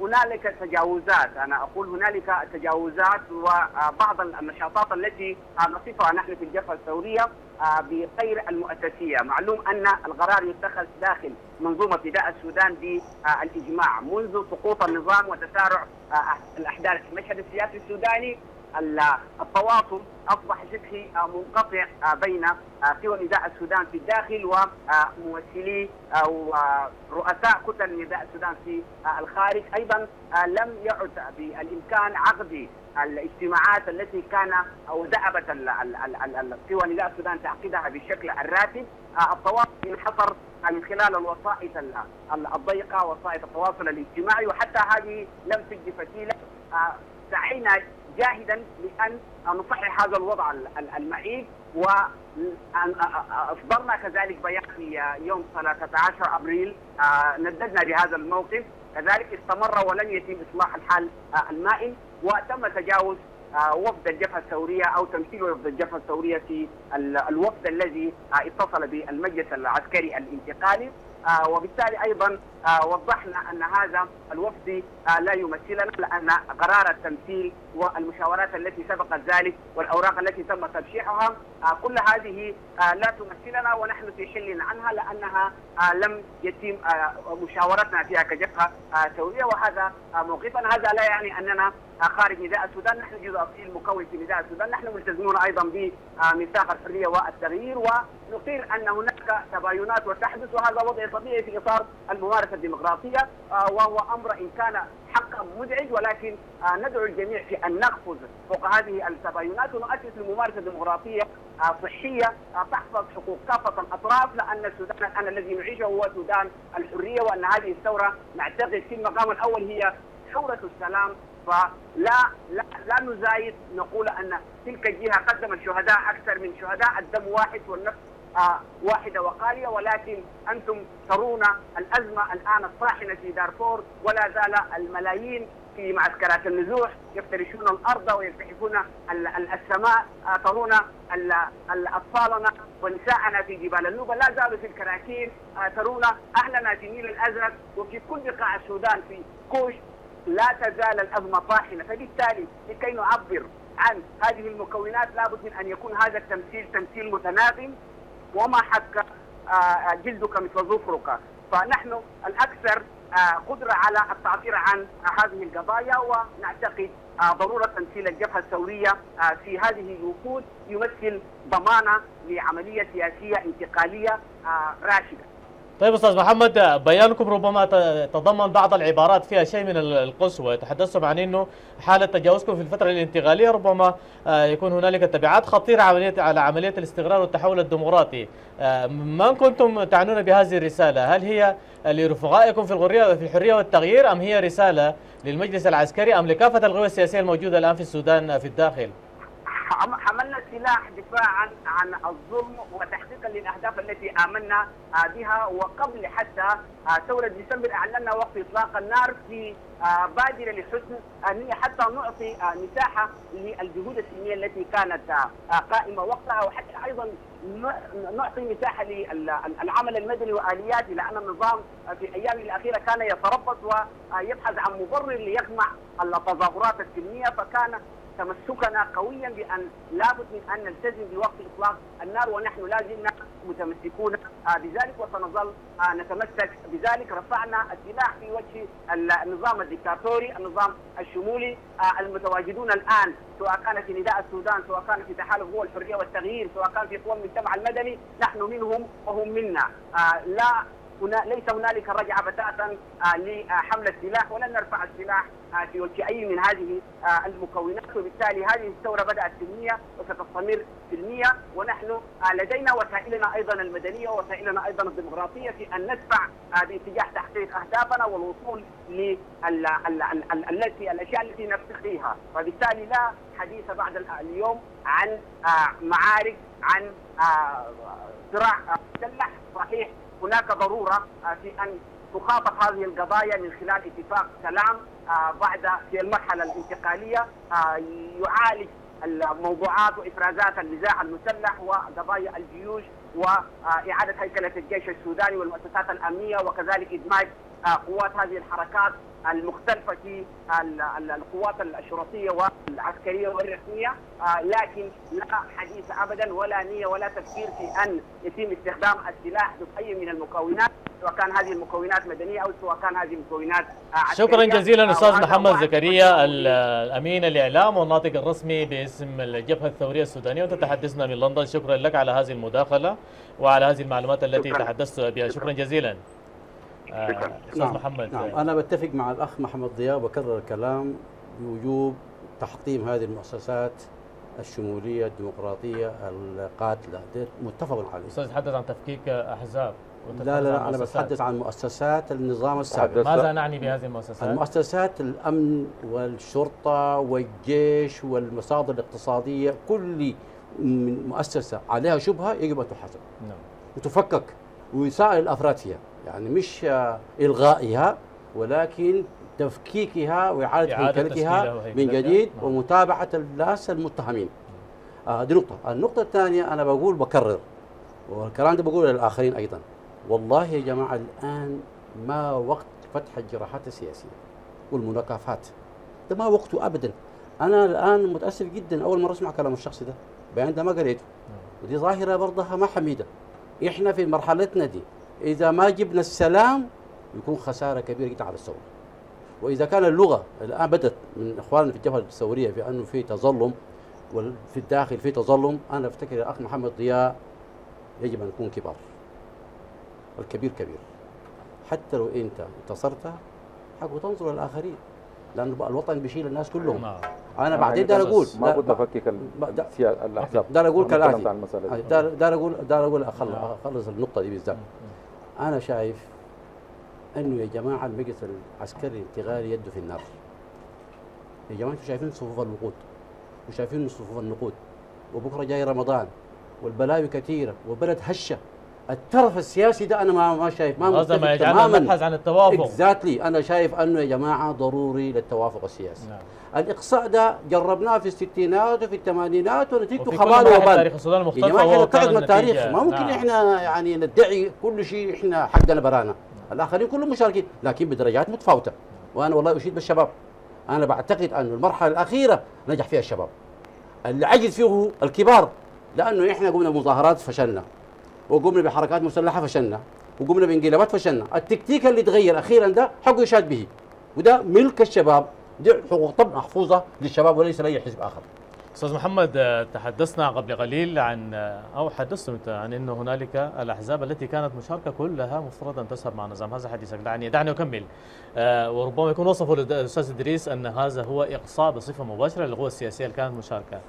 وهنالك تجاوزات. أنا أقول هنالك تجاوزات وبعض النشاطات التي آه، نصفها نحن في الجبهة الثورية آه، بغير المؤسسية، معلوم أن القرار يتخذ داخل منظومة نداء السودان بالإجماع منذ سقوط النظام وتسارع آه، الأحداث. في المشهد السياسي السوداني ال- التواصل أصبح شبه آه، منقطع آه، بين آه، قوى نداء السودان في الداخل وممثلي أو رؤساء كتل نداء السودان في الخارج. أيضا لم يعد بالإمكان عقد الاجتماعات التي كان أو ال- قوى نداء السودان تعقيدها بالشكل الراتب. التواصل انحصر من خلال الوسائط ال- ال- الضيقة وسائط التواصل الاجتماعي وحتى هذه لم تجد فتيلة. سعينا جاهدا لأن نصحح هذا الوضع المعيب واصدرنا كذلك بيان في يوم 13 أبريل نددنا بهذا الموقف. كذلك استمر ولم يتم إصلاح الحال المائي وتم تجاوز وفد الجبهة الثوريه أو تمثيل وفد الجبهة الثوريه في الوفد الذي اتصل بالمجلس العسكري الانتقالي. آه، وبالتالي أيضا آه، وضحنا أن هذا الوفد آه، لا يمثلنا لأن قرار التمثيل والمشاورات التي سبقت ذلك والأوراق التي تم ترشيحها كل هذه لا تمثلنا ونحن في حل عنها لأنها لم يتم مشاورتنا فيها كجبهة ثوريه وهذا موقفنا هذا لا يعني أننا خارج نداء السودان. نحن جزء اصيل مكون في نداء السودان. نحن ملتزمون أيضا بميثاق الحرية والتغيير. ونقير أن هناك تباينات وتحدث. وهذا وضع طبيعي في إطار الممارسة الديمقراطية آه، وهو أمر إن كان حقا مزعج ولكن آه، ندعو الجميع في أن نقفز فوق هذه التباينات ونؤسس لممارسه ديمقراطيه آه، صحية تحفظ حقوق كافة الأطراف لأن السودان الآن الذي نعيشه هو سودان الحرية وأن هذه الثورة نعتقد في المقام الأول هي ثورة السلام. فلا لا لا نزايد نقول أن تلك الجهة قدمت شهداء أكثر من شهداء الدم واحد والنفس آه واحدة وقالية ولكن أنتم ترون الأزمة الآن الطاحنة في دارفور ولا زال الملايين في معسكرات النزوح يفترشون الأرض ويلتحفون السماء آه ترون أطفالنا ونساءنا في جبال النوبة. لا زالوا في الكراكين آه ترون أهلنا في النيل الازرق وفي كل بقاع السودان في كوش. لا تزال الأزمة طاحنة. فبالتالي لكي نعبر عن هذه المكونات لابد من أن يكون هذا التمثيل تمثيل متناغم وما حك آه، جلدك مثل ظفرك فنحن الأكثر آه، قدرة على التعبير عن هذه القضايا ونعتقد آه، ضرورة تمثيل الجبهة الثورية في هذه الوقود يمثل ضمانة لعملية سياسية انتقالية راشدة. طيب أستاذ محمد بيانكم ربما تضمن بعض العبارات فيها شيء من القسوه تحدثتم عن إنه حالة تجاوزكم في الفترة الانتقالية ربما آه، يكون هنالك تبعات خطيرة عمليه على عملية الاستقرار والتحول الديمقراطي. آه، من كنتم تعنون بهذه الرسالة؟ هل هي لرفقائكم في الحريه في الحرية والتغيير أم هي رسالة للمجلس العسكري أم لكافة القوى السياسية الموجودة الآن في السودان في الداخل؟ حملنا السلاح دفاعا عن الظلم وتحقيقا للأهداف التي آمنا بها. وقبل حتى ثورة ديسمبر أعلنا وقف إطلاق النار في بادرة لحسن النية حتى نعطي مساحة للجهود السلميه التي كانت قائمة وقتها. وحتى أيضا نعطي مساحة للعمل المدني والياته لأن النظام في الأيام الأخيرة كان يتربص ويبحث عن مبرر ليجمع التظاهرات السلميه فكان تمسكنا قويا بأن لابد من أن نلتزم بوقت إطلاق النار ونحن لا زلنا متمسكون. آه، بذلك وسنظل آه، نتمسك. بذلك رفعنا السلاح في وجه النظام الدكتاتوري النظام الشمولي. آه، المتواجدون الآن سواء كان في نداء السودان سواء كان في تحالف قوى الحرية والتغيير سواء كان في قوى المجتمع المدني نحن منهم وهم منا. لا ليس هنالك رجعة بتاتا لحمل السلاح ولن نرفع السلاح. آه، في وجه أي من هذه آه، المكونات. وبالتالي هذه الثورة بدأت سلميه وستستمر سلميه ونحن لدينا وسائلنا أيضا المدنية ووسائلنا أيضا الديمقراطية في أن ندفع باتجاه تحقيق أهدافنا والوصول التي الأشياء التي نفتخرها وبالتالي لا حديث بعد اليوم عن معارك عن صراع مسلح صحيح هناك ضرورة آه، في أن تخاطب هذه القضايا من خلال اتفاق سلام آه، بعد في المرحلة الانتقالية آه، يعالج الموضوعات وإفرازات النزاع المسلح وقضايا الجيوش وإعادة هيكلة الجيش السوداني والمؤسسات الأمنية وكذلك إدماج قوات هذه الحركات. المختلفة في القوات الشرطيه والعسكرية والرسمية. آه، لكن لا حديث ابدا ولا نية ولا تفكير في أن يتم استخدام السلاح ضد اي من المكونات سواء كان هذه المكونات مدنية أو سواء كان هذه المكونات آه، عسكرية. شكرا جزيلا أستاذ محمد زكريا الأمين الإعلام والناطق الرسمي باسم الجبهة الثورية السودانية. وتتحدثنا من لندن. شكرا لك على هذه المداخلة وعلى هذه المعلومات التي تحدثت بها. شكرا جزيلا. آه نعم. محمد. نعم. أنا بتفق مع الأخ محمد ضياء وكرر الكلام بوجوب تحطيم هذه المؤسسات الشمولية الديمقراطية القاتلة. ده متفق عليه. أستاذ تحدث عن تفكيك أحزاب لا لا, لا أنا مؤسسات. بتحدث عن مؤسسات النظام السابق. ماذا نعني بهذه المؤسسات؟ المؤسسات الأمن والشرطة والجيش والمصادر الاقتصادية كل من مؤسسة عليها شبهة يجب أن تحاسب. نعم. وتفكك ويساعد الافراد فيها. يعني مش إلغائها ولكن تفكيكها وإعادة إعادة هيكلتها من. جديد نعم. ومتابعة الناس المتهمين. آه دي نقطة. النقطة الثانية أنا بقول بكرر والكلام ده بقوله للآخرين أيضا. والله يا جماعة الآن ما وقت فتح الجراحات السياسية والمناكفات. ده ما وقته ابدا. أنا الآن متاسف جدا أول مرة أسمع كلام الشخص ده. بيان ده ما قريته. ودي ظاهرة برضها ما حميدة. إحنا في مرحلتنا دي. إذا ما جبنا السلام يكون خسارة كبيرة جدا على الثوره وإذا كان اللغة الآن بدأت من إخواننا في الجبهة الثوريه في أنه في تظلم وفي الداخل في تظلم أنا أفتكر الاخ محمد ضياء يجب أن نكون كبار. الكبير كبير. حتى لو أنت انتصرت حقه تنظر للاخرين لأنه بقى الوطن بيشيل الناس كلهم. نعم أنا بعدين دار أقول ما كنت أفكك ده- الأحزاب. دار أقول كالآتي. دار دار أقول دار أقول نعم. أخلص النقطة دي بالذات. أنا شايف أنه يا جماعة المجلس العسكري الانتقالي يده في النار. يا جماعة أنتوا شايفين صفوف الوقود؟ وشايفين صفوف النقود؟ وبكرة جاي رمضان والبلاوي كثيرة والبلد هشة. الترف السياسي ده أنا ما ما شايف ما هذا ما يجعلنا نبحث عن التوافق. اكزاكتلي أنا شايف أنه يا جماعة ضروري للتوافق السياسي. نعم. الإقصاء ده جربناه في الستينات وفي الثمانينات ونتيجته خبال وبال. تاريخ السودان يا جماعة كان من التاريخ. ما ممكن نعم. إحنا يعني ندعي كل شيء إحنا حقنا برانا. الآخرين كلهم مشاركين لكن بدرجات متفاوتة. وأنا والله أشيد بالشباب. أنا بعتقد أن المرحلة الأخيرة نجح فيها الشباب. اللي عجز فيه الكبار لأنه إحنا قمنا بمظاهرات فشلنا. وقمنا بحركات مسلحة فشلنا وقمنا بانقلابات فشلنا. التكتيك اللي تغير أخيرا ده حقه يشاد به وده ملك الشباب. دي حقوق طبعا محفوظة للشباب وليس لأي حزب آخر. أستاذ محمد آه، تحدثنا قبل قليل عن آه، أو حدثتم عن إنه هنالك الأحزاب التي كانت مشاركة كلها مفترض ان تسهر مع النظام هذا حديثك دعني دعني أكمل. وربما يكون وصفه الاستاذ إدريس أن هذا هو إقصاء بصفة مباشرة للقوى السياسية اللي كانت مشاركة.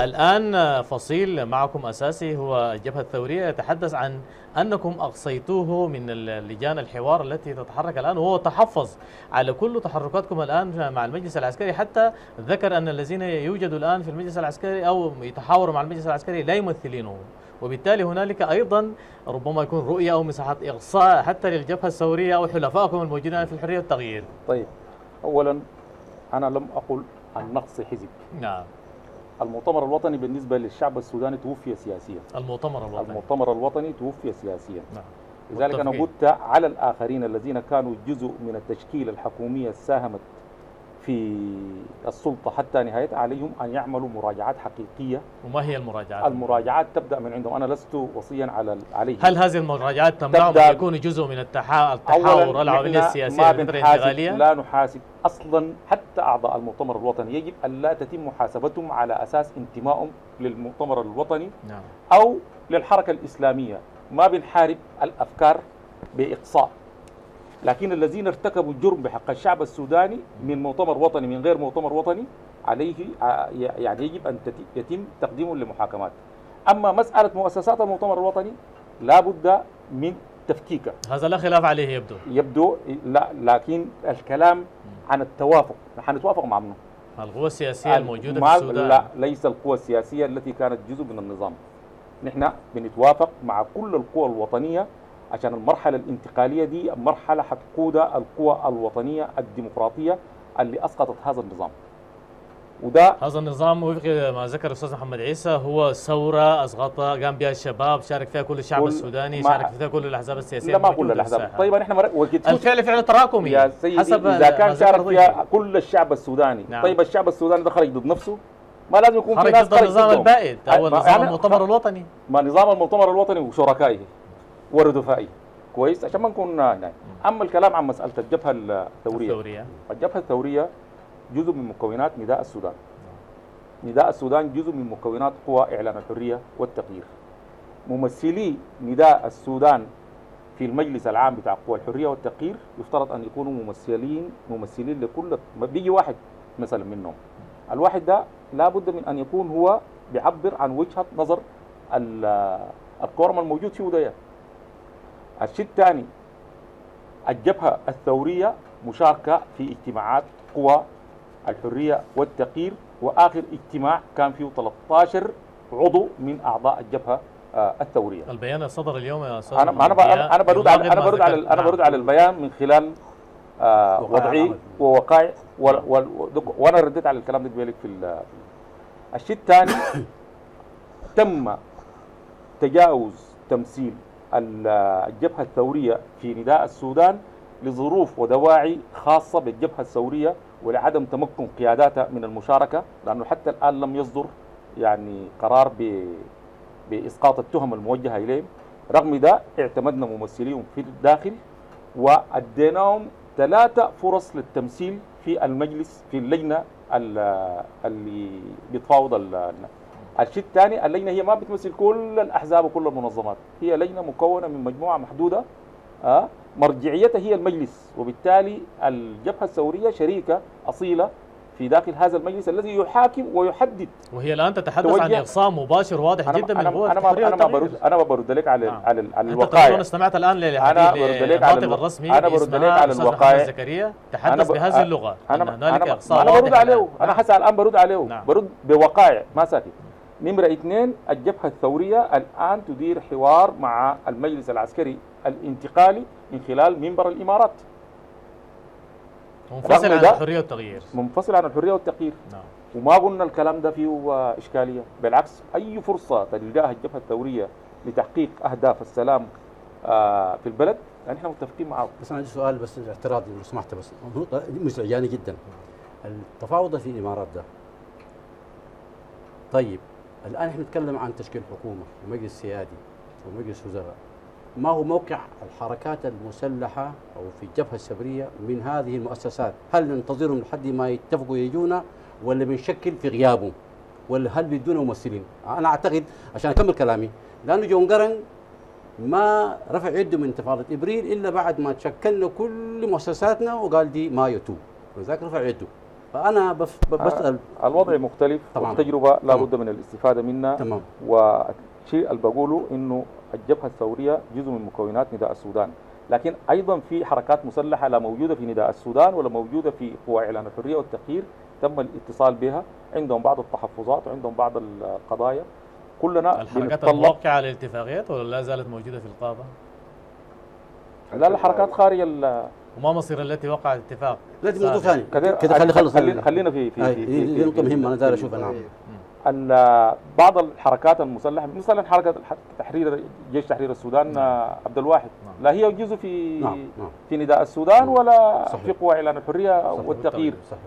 الآن آه، فصيل معكم أساسي هو الجبهة الثورية يتحدث عن أنكم أقصيتوه من لجان الحوار التي تتحرك الآن وهو تحفظ على كل تحركاتكم الآن مع المجلس العسكري. حتى ذكر أن الذين يوجدوا الآن في المجلس العسكري أو يتحاوروا مع المجلس العسكري لا يمثلينه. وبالتالي هنالك أيضا ربما يكون رؤية أو مساحات اقصاء حتى للجبهة الثورية أو حلفائكم الموجودين في الحرية والتغيير. طيب اولا أنا لم أقل عن نقص حزب. نعم. المؤتمر الوطني بالنسبة للشعب السوداني توفي سياسيا. المؤتمر الوطني. المؤتمر الوطني توفي سياسيا. نعم. لذلك أنا متفقين. قلت على الآخرين الذين كانوا جزء من التشكيلة الحكومية ساهمت في السلطة حتى نهايتها عليهم أن يعملوا مراجعات حقيقية. وما هي المراجعات؟ المراجعات تبدأ من عندهم. أنا لست وصيا على عليهم. هل هذه المراجعات تمنعهم تبدأ- أن يكونوا جزء من التحا... التحاور نحن السياسيه ما الانتقاليه لا نحاسب أصلا. حتى أعضاء المؤتمر الوطني يجب أن لا تتم محاسبتهم على أساس انتمائهم للمؤتمر الوطني نعم. أو للحركة الإسلامية. ما بنحارب الأفكار بإقصاء. لكن الذين ارتكبوا الجرم بحق الشعب السوداني من مؤتمر وطني من غير مؤتمر وطني عليه ع- يعني يجب أن تت- يتم تقديمهم لمحاكمات. أما مسألة مؤسسات المؤتمر الوطني لا بد من تفكيكها. هذا لا خلاف عليه يبدو. يبدو لا لكن الكلام عن التوافق. نحن نتوافق مع منه. القوى السياسية الموجودة ما- في السودان. لا ليس القوى السياسية التي كانت جزء من النظام. نحن بنتوافق مع كل القوى الوطنية عشان المرحلة الانتقالية دي مرحلة حتقودها القوى الوطنية الديمقراطية اللي أسقطت هذا النظام وده هذا النظام وفق ما ذكر الأستاذ محمد عيسى هو ثورة اسقطها قام بها الشباب شارك فيها كل الشعب السوداني شارك فيها كل الأحزاب السياسية لا ما كل الساحة. طيب نحن مر... الفعل فعل تراكمي يا سيدي حسب ما كان شارك. فيها كل الشعب السوداني نعم. طيب الشعب السوداني ده خرج ضد نفسه ما لازم يكون في خرج ناس ضد النظام. البائد أو النظام يعني- المؤتمر الوطني ما نظام المؤتمر الوطني وشركائه وردفائه كويس؟ عشان ما نكون هناك أما الكلام عن مسألة الجبهة الثورية. الثورية. الجبهة الثورية جزء من مكونات نداء السودان. نداء السودان جزء من مكونات قوى إعلان الحرية والتغيير ممثلي نداء السودان في المجلس العام بتاع قوى الحرية والتغيير يفترض أن يكونوا ممثلين ممثلين لكل بيجي واحد مثلا منهم. الواحد ده لابد من أن يكون هو بيعبر عن وجهة نظر ال- الكورم الموجود فيه ده. الشيء الثاني الجبهة الثورية مشاركة في اجتماعات قوى الحرية والتغيير وآخر اجتماع كان فيه 13 عضو من أعضاء الجبهة آه، الثورية البيان صدر اليوم يا أنا ب- ضياء أنا برد على ما برد على ذكرت. أنا نعم. برد على البيان من خلال آه وضعي. ووقائع وأنا رديت على الكلام ده قبلك في ال- الشيء الثاني تم تجاوز تمثيل ال- الجبهة الثورية في نداء السودان لظروف ودواعي خاصة بالجبهة الثورية ولعدم تمكن قياداتها من المشاركة لأنه حتى الآن لم يصدر يعني قرار ب بإسقاط التهم الموجهة إليهم. رغم ده اعتمدنا ممثلين في الداخل وأديناهم ثلاثة فرص للتمثيل في المجلس في اللجنة ال- اللي بتفاوض الشيء الثاني اللجنة هي ما بتمثل كل الأحزاب وكل المنظمات هي لجنة مكونة من مجموعة محدودة آه، مرجعيتها هي المجلس وبالتالي الجبهة الثورية شريكة أصيلة في داخل هذا المجلس الذي يحاكم ويحدد وهي الآن تتحدث عن إقصاء مباشر واضح أنا جدا من أنا قوى أنا ما أنا ما. برد أنا ما برد لك على نعم. على الوقائع استمعت الآن أنا برد لك على الرسمي أنا برد لك على الوقائع. زكريا تحدث ب- بهذه اللغة أنا إن هنالك أنا إقصاء أنا برد عليه. أنا نعم. حسأل الان برد عليه نعم. برد بوقائع ما ساكت نمرة اثنين الجبهة الثورية الآن تدير حوار مع المجلس العسكري الانتقالي من خلال منبر الإمارات. منفصل عن الحريه والتغيير منفصل عن الحرية والتغيير. نعم. وما قلنا الكلام ده فيه إشكالية. بالعكس أي فرصة تلقاها الجبهة الثورية لتحقيق أهداف السلام آه، في البلد؟ نحن متفقين معه. بس أنا عندي سؤال بس اعتراضي لو سمحت بس مزعجاني جدا. التفاوض في الإمارات ده. طيب الآن إحنا نتكلم عن تشكيل حكومة ومجلس سيادي ومجلس وزراء ما هو موقع الحركات المسلحة أو في الجبهة السبرية من هذه المؤسسات؟ هل ننتظرهم لحد ما يتفقوا يجونا ولا بنشكل في غيابهم؟ ولا هل بيدونا ممثلين؟ أنا أعتقد عشان أكمل كلامي لأنه جون قرن ما رفع يده من انتفاضه إبريل إلا بعد ما تشكلنا كل مؤسساتنا وقال دي مايو 2 ولذلك رفع يده فأنا بف بسال الوضع مختلف طبعاً. والتجربة لا تمام. بد من الاستفادة منها تمام. والشيء اللي بقوله إنه الجبهة الثورية جزء من مكونات نداء السودان. لكن أيضا في حركات مسلحة لا موجودة في نداء السودان ولا موجودة في قوى إعلان الحرية والتغيير تم الاتصال بها. عندهم بعض التحفظات وعندهم بعض القضايا. كلنا الحركات الموقعة على الاتفاقيات ولا لا زالت موجودة في القابه؟ لا الحركات خارج ال- وما مصير التي وقعت اتفاق؟ لا دي موضوع؟ ثاني كده خلي خلص خلينا خلينا في في في- في- نقطة مهمة أنا داير أشوفها نعم ال- بعض الحركات المسلحه مثلا حركة الح- تحرير جيش تحرير السودان آه، عبد الواحد نعم. لا هي جزء في نعم نعم في نداء السودان نعم. ولا صحيح. في قوى إعلان الحرية صحيح. والتغيير صحيح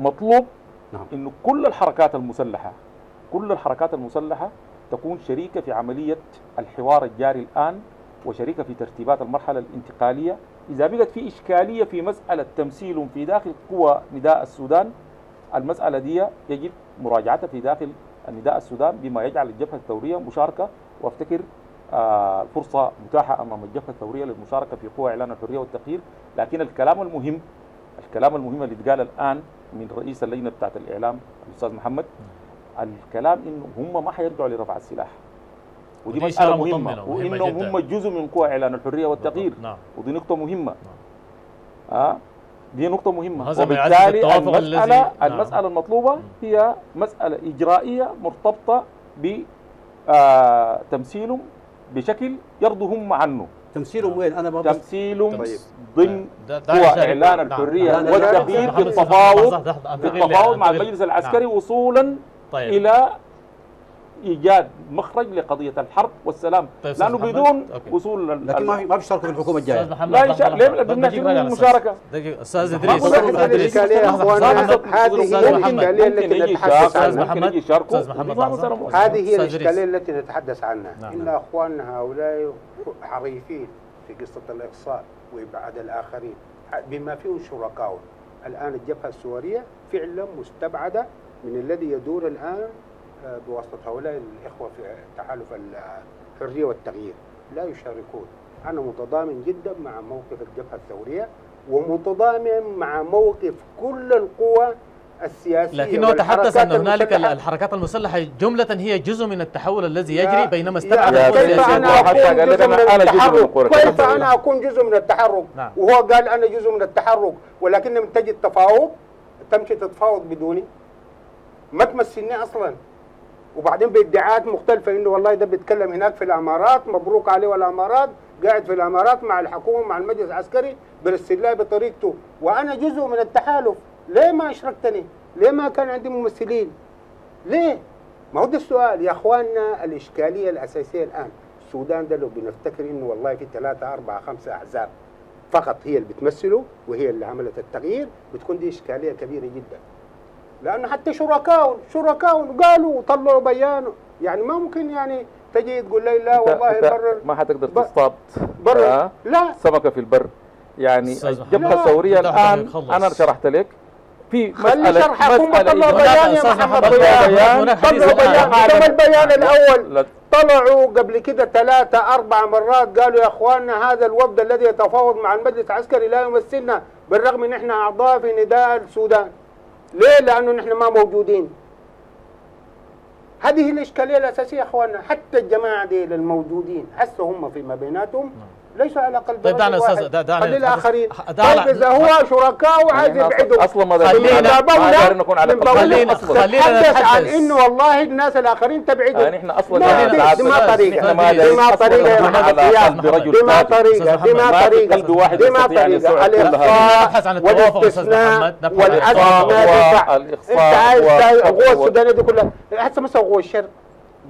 مطلوب نعم. انه كل الحركات المسلحه كل الحركات المسلحة تكون شريكة في عملية الحوار الجاري الآن وشريكة في ترتيبات المرحلة الانتقالية إذا بقت في إشكالية في مسألة تمثيلهم في داخل قوى نداء السودان المسألة دي يجب مراجعتها في داخل النداء السودان بما يجعل الجبهة الثورية مشاركة. وأفتكر آه، الفرصه متاحة أمام الجبهة الثورية للمشاركة في قوى إعلان الحرية والتغيير لكن الكلام المهم الكلام المهم اللي اتقال الآن من رئيس اللجنة بتاعت الإعلام الأستاذ محمد الكلام إنه هم ما حيرجعوا لرفع السلاح. ودي ودي مسألة مهمة وانهم جداً. هم جزء من قوى إعلان الحرية والتغيير. نعم. ودي نقطة مهمة. آه؟ دي نقطة مهمة. وبالتالي التوافق المسألة الذي- نعم. المسألة المطلوبة هي مسألة إجرائية مرتبطة ب آه تمثيلهم بشكل يرضوا هم عنه. تمثيلهم وين؟ أنا بس تمثيلهم طيب. ضمن ده هو يشارك. إعلان نعم. لا، والتغيير محمد في سلطان التفاوض لحظة، لحظة، في أنتقل- التفاوض مع المجلس العسكري نعم. وصولا طيب. إلى إيجاد مخرج لقضية الحرب والسلام طيب، محمد. بدون أوكي. وصول لكن ما ما بيشاركوا في الحكومة أستاذ الجايه محمد لا يشارك- لحظة. ليه- بدنا أستاذ ما ادريس أستاذ هذه إدريس يا. لحظة. هذه هي. الإشكالية ممكن التي نتحدث عنها أستاذ محمد. هذه هي. الإشكالية التي نتحدث عنها نعم. إن أخواننا هؤلاء حريفين في قصة الإقصاء وإبعاد الآخرين بما فيهم شركاء الآن الجبهة السورية فعلا مستبعدة من الذي يدور الآن آه، بواسطة هؤلاء الإخوة في تحالف الحرية والتغيير. لا يشاركون. أنا متضامن جدا مع موقف الجبهة الثورية ومتضامن مع موقف كل القوى السياسية لكنه تحدث أن هنالك. الحركات المسلحة جملة هي جزء من التحول الذي يجري بينما استبعد كيف السياسية. من أنا- أنا جزء من التحرك؟ كيف. أنا أكون جزء من التحرك؟ نعم. وهو قال أنا جزء من التحرك ولكن لما تجي التفاوض تمشي تتفاوض بدوني؟ ما تمثلني أصلا. وبعدين بادعاءات مختلفة إنه والله ده بيتكلم هناك في الإمارات مبروك عليه والامارات قاعد في الإمارات مع الحكومة مع المجلس العسكري لها بطريقته وأنا جزء من التحالف ليه ما أشركتني؟ ليه ما كان عندي ممثلين؟ ليه؟ ما هو ده السؤال يا أخواننا الإشكالية الأساسية الآن السودان ده لو بنفتكر إنه والله في ثلاثة أربعة خمسة أحزاب فقط هي اللي بتمثله وهي اللي عملت التغيير بتكون دي إشكالية كبيرة جدا لأنه حتى شركاء شركاء قالوا وطلعوا بيان. يعني ما ممكن يعني تجي تقول لي لا والله برر ما حتقدر تصطاد. برر آه، لا. سمكة في البر. يعني الجبهه. الثوريه لا، لا، الآن. أنا شرحت لك. في خلي مساله شرحكم مسألة وطلعوا إجمالية. بيان يا محمد. بيان. طلعوا بيان. كما البيان الأول. لا. طلعوا قبل كده ثلاثة أربع مرات قالوا يا إخواننا هذا الوفد الذي يتفاوض مع المجلس العسكري لا يمثلنا بالرغم إن إحنا أعضاء في نداء السودان. ليه؟ لأنه نحن ما موجودين. هذه الإشكالية الأساسية يا إخواننا حتى الجماعة دي الموجودين هسه هم فيما بيناتهم. ليسوا على قلب طيب دعنا رجل أستاذ- واحد. دع- دعنا خلي نتحدث- الآخرين. دعنا- طيب إذا هو شركاء وعايز يعني إحنا يبعدوا أصلا ما خلينا- نكون على من قلب خلينا- خلينا تحدث عن نتحدث. إنه والله الناس الآخرين تبعدوا يعني إحنا أصلا يعني ما بس طريقة. إحنا ما دي دارين ما أصلاً طريقة. يا نكون محمد على رياض. قلب رجل دي ما تافه. طريقة. أستاذ دي ما محمد، ما في طريقة. قلب واحد دي ما يستطيع أن طريقة. يستوعب كل هذا. نبحث عن الإخفاء التوافق أستاذ والإستثناء محمد، نبحث عن والعدم التوافق. ما ينفع انت عايز و- السودانية دي كلها. حتى مثلا قوى الشرق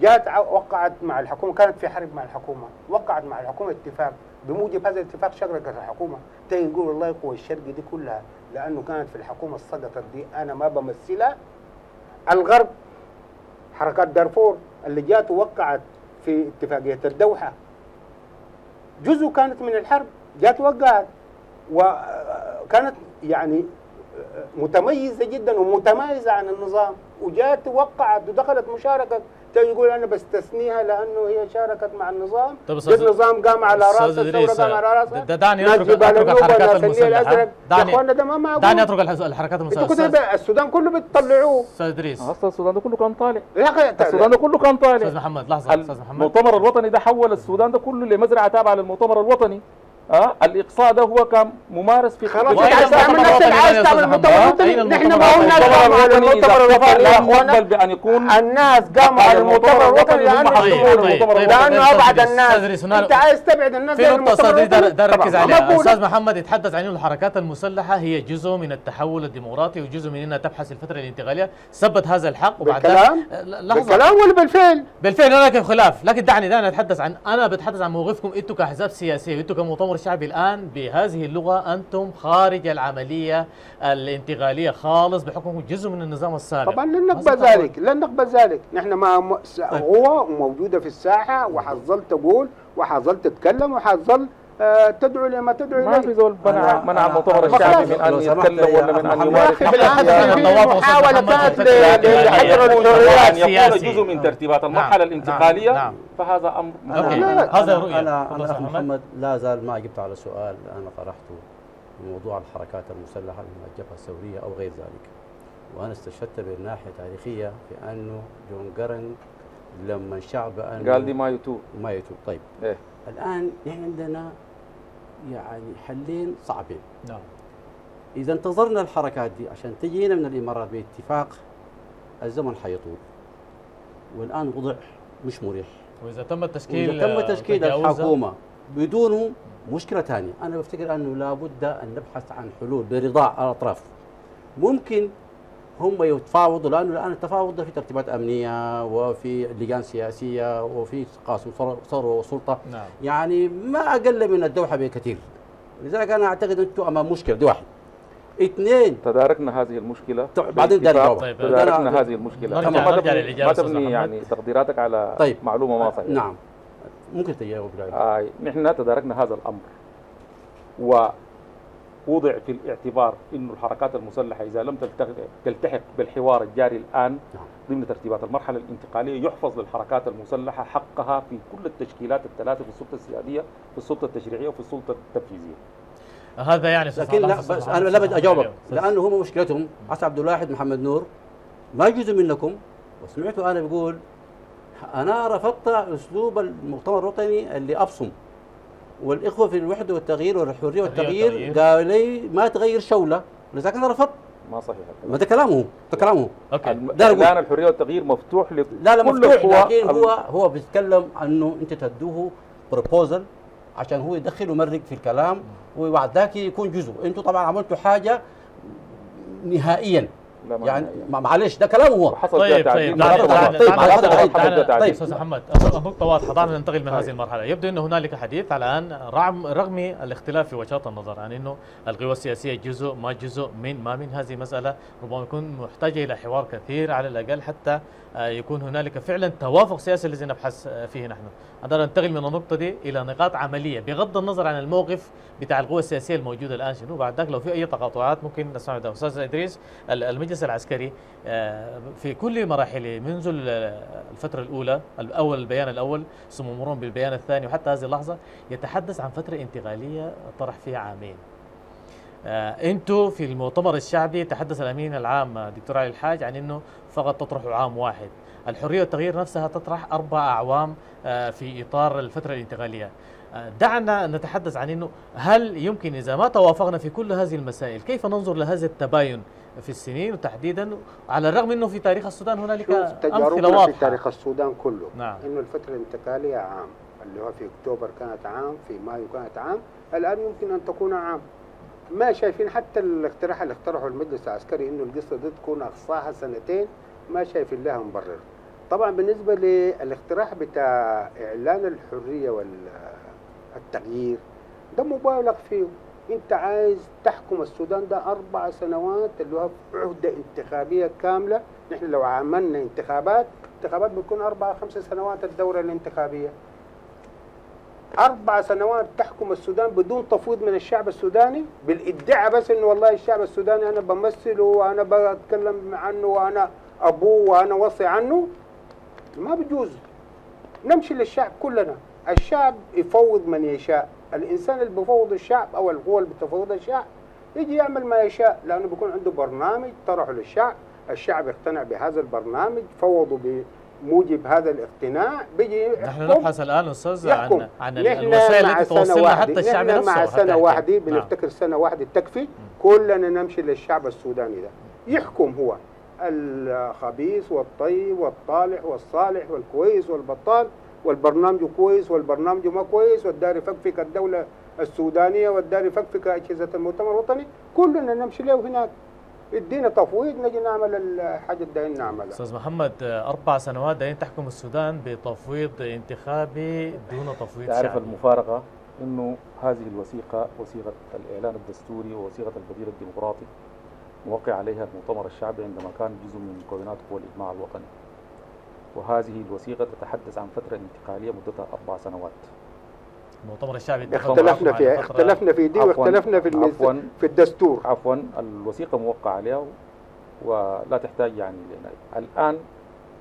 جات ع- وقعت مع الحكومة كانت في حرب مع الحكومة وقعت مع الحكومة اتفاق بموجب هذا الاتفاق شغلت الحكومة. تيجي تقول والله قوى الشرق دي كلها لأنه كانت في الحكومة السقطت دي أنا ما بمثلها. الغرب حركات دارفور اللي جات ووقعت في اتفاقية الدوحة. جزء كانت من الحرب جات وقعت وكانت يعني متميزة جدا ومتميزة عن النظام. وجات وقعت ودخلت مشاركة تيجي يقول أنا بستثنيها لأنه هي شاركت مع النظام. طيب ده أستاذ- النظام قام على الثورة إدريس، قام على رأسها د- دعني النوبة، الحركات. يا دعني- ده ما معقول دعني أترك الح- الحركات أنتوا أستاذ- بقى- السودان كله بتطلعوه. أستاذ إدريس. أصلا السودان ده كله كان طالع. يا أخي السودان ده كله كان طالع. محمد لحظة أستاذ محمد. المؤتمر الوطني ده حول السودان ده كله لمزرعة تابعة للمؤتمر الوطني. آه الإقصاء ده هو كان ممارس في خلاص انت عايز تعمل المؤتمر نفس اللي الوطني عايز تعمل المؤتمر؟ الوطني نحن ما هو الناس الوطني؟ قاموا على الوطني المؤتمر الوطني اخوانا يقبل بأن يكون الناس قاموا على المؤتمر الوطني لأنه طيب،. طيب، طيب، طيب، أبعد الناس أنت عايز تبعد الناس في عن نقطة المؤتمر أستاذ الوطني؟ ده ده ركز. عليها. أستاذ محمد يتحدث عن الحركات المسلحة هي جزء من التحول الديمقراطي وجزء من أنها تبحث الفترة الانتقالية ثبت هذا الحق وبعد بالكلام؟ لا- لحظة بالكلام ولا بالفعل؟ بالفعل أنا لكن خلاف لكن دعني دعني أتحدث عن أنا بتحدث عن موقفكم أنتم كأحزاب سياسية وأنتم كمؤتمر شعبي الآن بهذه اللغة أنتم خارج العملية الانتقالية خالص بحكمكم جزء من النظام السابق. طبعا لن نقبل. ذلك لن نقبل ذلك. نحن ما م- س- قوة موجودة في الساحة وحظل تقول وحظل تتكلم وحظل آه، تدعو لما تدعو ما في زول منع منع المؤتمر الشعبي من أن يتكلم ولا من أن يمارس محمد كانت لحجر الحريات ان يكون. جزء من ترتيبات المرحلة نعم، الانتقالية نعم. فهذا أمر أوكي. لا، لا. هذا رؤية. أنا أنا محمد. لا زال ما جبت على سؤال أنا طرحته موضوع الحركات المسلحة من الجبهة الثوريه أو غير ذلك. وأنا استشهدت بالناحية تاريخية في أنه جون جرن لما أنه قال دي ما يتوب. ما يتوب. طيب. إيه. الآن نحن عندنا يعني حلين صعبين. نعم. إذا انتظرنا الحركات دي عشان تجينا من الإمارات باتفاق الزمن حيطول. والآن وضع مش مريح. وإذا تم التشكيل وإذا تم تشكيل الحكومة بدونه مشكلة ثانية أنا بفتكر أنه لابد أن نبحث عن حلول برضاء الأطراف. ممكن هم يتفاوضوا لأنه الآن التفاوض ده في ترتيبات أمنية وفي لجان سياسية وفي تقاسم ثروه وسلطة. نعم. يعني ما أقل من الدوحة بكثير. لذلك أنا أعتقد أنتم أمام مشكلة. دي واحد. اثنين. تداركنا هذه المشكلة طيب، بعدين جواب. طيب، تداركنا أنا- هذه المشكلة. نرجع- ما نرجع تبني ما تبني. يعني تقديراتك على طيب. معلومة ما صحيحه نعم. ممكن تجاوب آه نحن تداركنا هذا الأمر. ووضع في الاعتبار إنه الحركات المسلحة إذا لم تلتحق بالحوار الجاري الآن نعم. ضمن ترتيبات المرحلة الانتقالية يحفظ للحركات المسلحة حقها في كل التشكيلات الثلاثة في السلطة السيادية في السلطة التشريعية وفي السلطة التنفيذية هذا يعني لكن لا بس أنا محمد، لا بدي أستاذ اجاوبك. لأنه هم مشكلتهم عسى عبد الواحد محمد نور ما جزء منكم وسمعته أنا بقول أنا رفضت أسلوب المؤتمر الوطني اللي أبصم والإخوة في الوحدة والتغيير والحرية والتغيير. قالوا لي ما تغير شولة. لذلك أنا رفضت. ما صحيح. ما ده كلامه ده كلامه أوكي. ده. اعلان الحرية والتغيير مفتوح لكل لا لا مفتوح لكن هو هو بيتكلم انه أنت تدوه بروبوزل عشان هو يدخل ويمرق في الكلام وبعد ذاك يكون جزء. أنتوا طبعا عملتوا حاجة نهائيا. يعني معلش ده كلامه طيب طيب حصل طيب، فيها طيب تعديل. أستاذ محمد النقطة واضحة دعنا ننتقل من هذه المرحلة. يبدو أنه هنالك حديث على الآن رغم رغم الاختلاف في وجهات النظر عن أنه القوى السياسية جزء ما جزء من ما من هذه مسألة ربما يكون محتاجة إلى حوار كثير على الأقل حتى يكون هنالك فعلا توافق سياسي الذي نبحث آه، فيه نحن. أقدر ننتقل من النقطة دي إلى نقاط عملية. بغض النظر عن الموقف بتاع القوى السياسية الموجودة الآن شنو بعد ذاك لو في أي تقاطعات ممكن نسمع ده. أستاذ إدريس ال- المجلس العسكري آه، في كل مراحله منذ ال- الفترة الأولى الأول البيان الأول ثم مرورا بالبيان الثاني وحتى هذه اللحظة يتحدث عن فترة انتقالية طرح فيها عامين. آه، أنتوا في المؤتمر الشعبي تحدث الأمين العام آه، دكتور علي الحاج عن إنه فقط تطرحوا عام واحد. الحرية والتغيير نفسها تطرح أربع أعوام آه، في إطار الفترة الانتقالية. آه، دعنا نتحدث عن إنه هل يمكن إذا ما توافقنا في كل هذه المسائل كيف ننظر لهذا التباين في السنين وتحديدا على الرغم إنه في تاريخ السودان هنالك امثله تجاربنا في واضحه تاريخ السودان كله. نعم. إنه الفترة الانتقالية عام اللي هو في أكتوبر كانت عام في مايو كانت عام الآن يمكن أن تكون عام. ما شايفين حتى الاقتراح اللي اقترحه المجلس العسكري إنه القصة دي تكون أقصاها سنتين ما شايفين لها مبرر. طبعا بالنسبة للاقتراح بتاع إعلان الحرية والتغيير ده مبالغ فيه. أنت عايز تحكم السودان ده أربع سنوات اللي هو عهدة انتخابية كاملة. نحن لو عملنا انتخابات انتخابات بتكون أربع خمس سنوات الدورة الانتخابية. أربع سنوات تحكم السودان بدون تفويض من الشعب السوداني بالإدعاء بس إنه والله الشعب السوداني أنا بمثله وأنا بتكلم عنه وأنا أبوه وأنا وصي عنه ما بيجوز نمشي للشعب كلنا. الشعب يفوض من يشاء. الإنسان اللي بيفوض الشعب أو القوى اللي بتفوض الشعب يجي يعمل ما يشاء. لأنه بيكون عنده برنامج طرحه للشعب. الشعب يقتنع بهذا البرنامج فوضوا بموجب هذا الاقتناع بيجي نحن. نبحث الآن أستاذ عن عن نحن الوسائل مع التي سنة توصلنا واحدة حتى الشعب نحن نفسه مع يحكم. واحدة نعم. بنفتكر سنة واحدة تكفي كلنا نمشي للشعب السوداني ده يحكم هو الخبيث والطيب والطالح والصالح والكويس والبطال والبرنامج كويس والبرنامج ما كويس والدار يفكفك الدولة السودانية والدار يفكفك أجهزة المؤتمر الوطني كلنا نمشي له هناك ادينا تفويض نجي نعمل الحاجة الداين نعملها. أستاذ محمد أربع سنوات دايرين تحكم السودان بتفويض انتخابي دون تفويض تعرف شعبي. المفارقة؟ أنه هذه الوثيقة وثيقة الإعلان الدستوري ووثيقة البديل الديمقراطي موقع عليها المؤتمر الشعبي عندما كان جزء من مكونات قوى الإجماع الوطني. وهذه الوثيقة تتحدث عن فترة انتقالية مدتها أربع سنوات. المؤتمر الشعبي اختلفنا معكم في على فترة- اختلفنا في دي واختلفنا في عفواً. في الدستور عفوا الوثيقة موقع عليها ولا تحتاج يعني الآن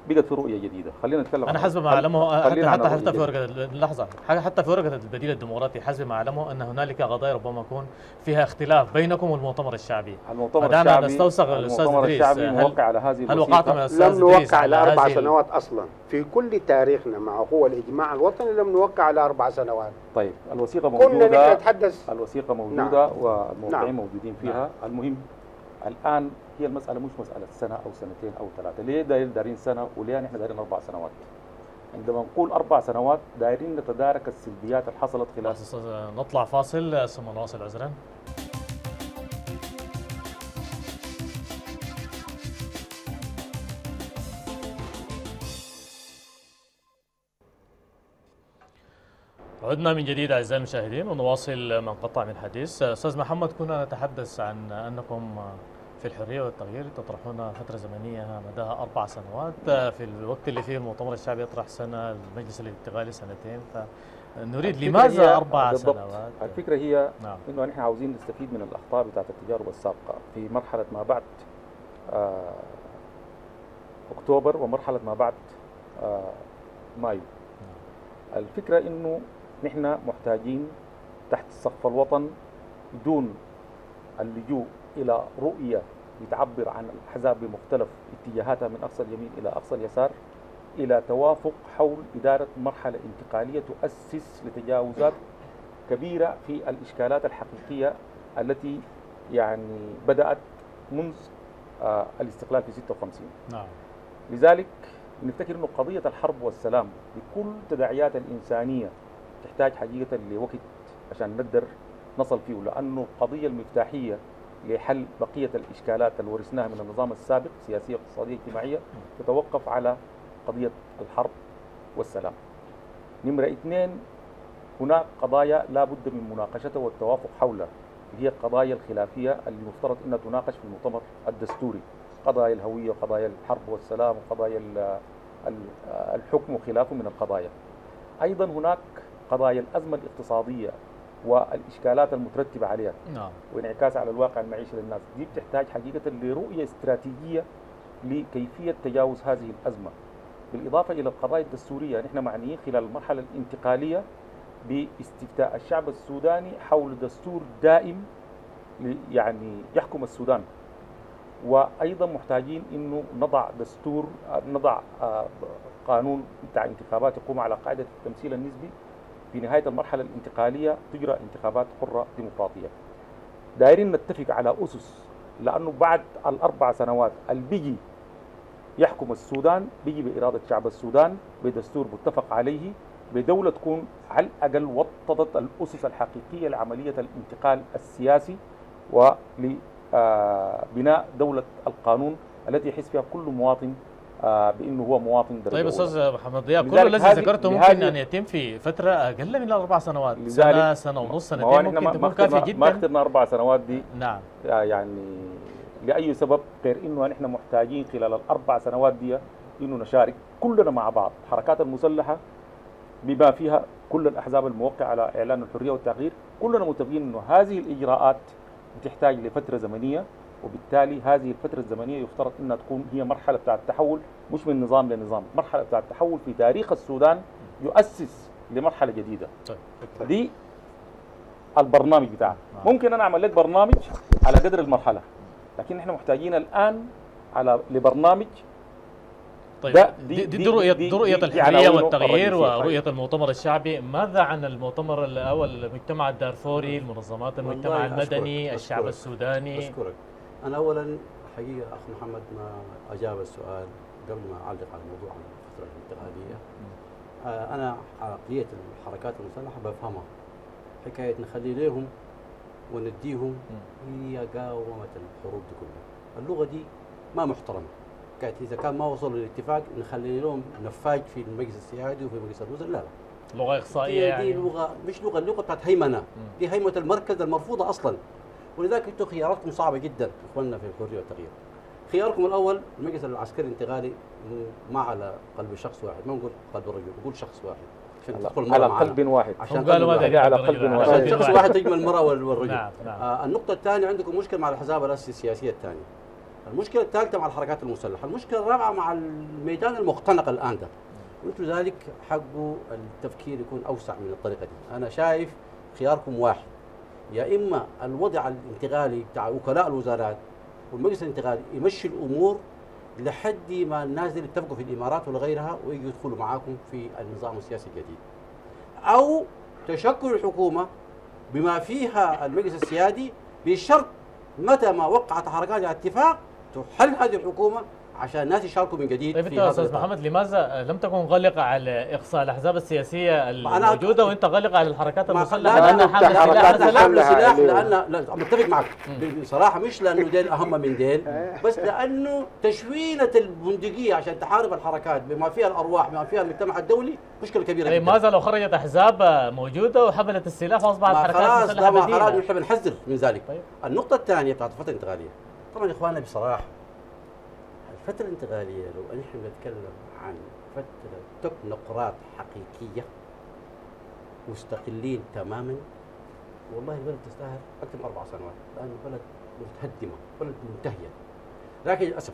بقت في رؤية جديدة. خلينا نتكلم أنا حسب ما أعلمه حتى حتى في. ورقة لحظة. حتى في ورقة البديل الديمقراطي حسب ما أعلمه ان هنالك قضايا ربما يكون فيها اختلاف بينكم والمؤتمر الشعبي. المؤتمر الشعبي نستوثق الأستاذ المؤتمر إدريس. الشعبي موقع على هذه هل وقعتم لم نوقع على أربع سنوات أصلا. في كل تاريخنا مع قوى الإجماع الوطني لم نوقع على أربع سنوات. طيب الوثيقة كنا موجودة. نحن نتحدث. الوثيقة موجودة والموقعين نعم. موجودين فيها. المهم الآن هي المسألة مش مسألة سنة أو سنتين أو ثلاثة. ليه دايرين سنة؟ وليه نحن دايرين أربع سنوات. عندما نقول أربع سنوات دايرين نتدارك السلبيات اللي حصلت خلال نطلع فاصل ثم نواصل عذرا. عدنا من جديد أعزائي المشاهدين ونواصل ما انقطع من الحديث أستاذ محمد كنا نتحدث عن أنكم في الحرية والتغيير تطرحون فترة زمنية مداها أربع سنوات. في الوقت اللي فيه المؤتمر الشعبي يطرح سنة المجلس الانتقالي سنتين. فنريد لماذا أربع بالضبط. سنوات؟ الفكرة هي نعم. إنه نحن عاوزين نستفيد من الأخطاء بتاعت التجارب السابقه في مرحلة ما بعد آه أكتوبر ومرحلة ما بعد آه مايو. الفكرة إنه نحن محتاجين تحت سقف الوطن بدون اللجوء إلى رؤية بتعبر عن الأحزاب بمختلف اتجاهاتها من أقصى اليمين إلى أقصى اليسار إلى توافق حول إدارة مرحلة انتقالية تؤسس لتجاوزات كبيرة في الإشكالات الحقيقية التي يعني بدأت منذ آه، الاستقلال في 56 نعم. لذلك نفتكر إنه قضية الحرب والسلام بكل تداعيات الإنسانية تحتاج حقيقة لوقت عشان نقدر نصل فيه لأنه القضية المفتاحية لحل بقية الإشكالات اللي ورثناها من النظام السابق سياسية اقتصادية اجتماعية تتوقف على قضية الحرب والسلام. نمرة اثنين هناك قضايا لا بد من مناقشتها والتوافق حولها هي القضايا الخلافية اللي مفترض إنها تناقش في المؤتمر الدستوري قضايا الهوية وقضايا الحرب والسلام وقضايا ال- ال- الحكم وخلافه من القضايا. أيضا هناك قضايا الأزمة الاقتصادية والإشكالات المترتبة عليها. نعم. وانعكاس على الواقع المعيشي للناس. دي بتحتاج حقيقة لرؤية استراتيجية لكيفية تجاوز هذه الأزمة. بالإضافة إلى القضايا الدستورية نحن معنيين خلال المرحلة الانتقالية باستفتاء الشعب السوداني حول دستور دائم يعني يحكم السودان. وأيضا محتاجين أنه نضع دستور نضع آه، قانون بتاع انتخابات يقوم على قاعدة التمثيل النسبي في نهاية المرحلة الانتقالية تجرى انتخابات حرة ديمقراطية. دايرين نتفق على أسس لأنه بعد الأربع سنوات البيجي يحكم السودان بيجي بإرادة شعب السودان بدستور متفق عليه بدولة تكون على الأقل وطدت الأسس الحقيقية لعملية الانتقال السياسي ولبناء دولة القانون التي يحس فيها كل مواطن آه، بأنه هو مواطن درجة طيب. أستاذ محمد ضياء كل الذي ذكرته ممكن أن يتم في فترة أقل من الأربع سنوات سنة سنة ونص سنتين ممكن تكون كافيه اخترنا ما جدا. اخترنا أربع سنوات دي. نعم. يعني لأي سبب غير إنه نحن محتاجين خلال الأربع سنوات دي إنه نشارك كلنا مع بعض الحركات المسلحة بما فيها كل الأحزاب الموقعة على إعلان الحرية والتغيير. كلنا متفقين إنه هذه الإجراءات بتحتاج لفترة زمنية. وبالتالي هذه الفترة الزمنية يفترض إنها تكون هي مرحلة بتاع التحول مش من نظام لنظام مرحلة بتاع التحول في تاريخ السودان يؤسس لمرحلة جديدة طيب دي البرنامج بتاعنا نعم. ممكن أنا أعمل لك برنامج على قدر المرحلة لكن إحنا محتاجين الآن على لبرنامج طيب ده- دي, دي- دي, دي- دي رؤية دي- دي رؤية الحرية والتغيير. ورؤية المؤتمر الشعبي ماذا عن المؤتمر ال- أو المجتمع الدارفوري المنظمات المجتمع المدني أشكرك- الشعب أشكرك. السوداني أشكرك أنا أولا حقيقة أخ محمد ما أجاب السؤال قبل ما أعلق على موضوع الفترة الانتقالية. آه، أنا عقلية الحركات المسلحة بفهمها. حكاية نخلي لهم ونديهم هي قاومة الحروب دي كلها. اللغة دي ما محترمة. حكاية إذا كان ما وصلوا للاتفاق نخلي لهم نفاج في المجلس السيادي وفي مجلس الوزراء. لا لا. لغة إقصائية دي, يعني. دي لغه مش لغة اللغة بتاعت هيمنة. دي هيمنة المركز المرفوضة أصلا. ولذلك أنتم خياراتكم صعبة جدا أخواننا في الحريه والتغيير. خياركم الأول المجلس العسكري الانتقالي ما على قلب شخص واحد ما نقول قلب الرجل نقول شخص واحد. عشان تدخل على معنا. قلب واحد. عشان قالوا قلب ما واحد. قاعدين على قلب واحد. عشان قلب شخص واحد تجمع المرأة وال- والرجل. نعم نعم. آه النقطة الثانية عندكم مشكلة مع الأحزاب الأس- السياسية الثانية. المشكلة الثالثة مع الحركات المسلحة. المشكلة الرابعة مع الميدان المختنق الآن ده. وأنتم ذلك حقه التفكير يكون أوسع من الطريقة دي. أنا شايف خياركم واحد. يا إما الوضع الانتقالي بتاع وكلاء الوزارات والمجلس الانتقالي يمشي الأمور لحد ما الناس دي يتفقوا في الإمارات ولا غيرها ويجوا يدخلوا معاكم في النظام السياسي الجديد. أو تشكل الحكومة بما فيها المجلس السيادي بشرط متى ما وقعت حركات على اتفاق تحل هذه الحكومة عشان الناس يشاركوا من جديد طيب في هذا أستاذ. محمد لماذا لم تكن غلقة على إقصاء الأحزاب السياسية أنا- الموجودة وأنت غلقة على الحركات ما- المسلحة لا، لانها لا، حاملة حركات سلاح أنا سلاح. لأن لا متفق معك بصراحة مش لأنه ديل أهم من ديل بس لأنه تشوينة البندقية عشان تحارب الحركات بما فيها الأرواح بما فيها المجتمع الدولي مشكلة كبيرة طيب ماذا لو خرجت أحزاب موجودة وحملت السلاح وأصبحت حركات خلاص ما خلاص بديلة نحن بنحذر من ذلك طيب. النقطة الثانية بتاعت الفترة الانتقاليه طبعا إخواننا بصراحة الفترة الانتقاليه لو نحن بنتكلم عن فترة تكنوقراط حقيقية مستقلين تماما والله البلد تستاهل أكثر من أربع سنوات لأنه بلد متهدمة بلد منتهية. لكن للأسف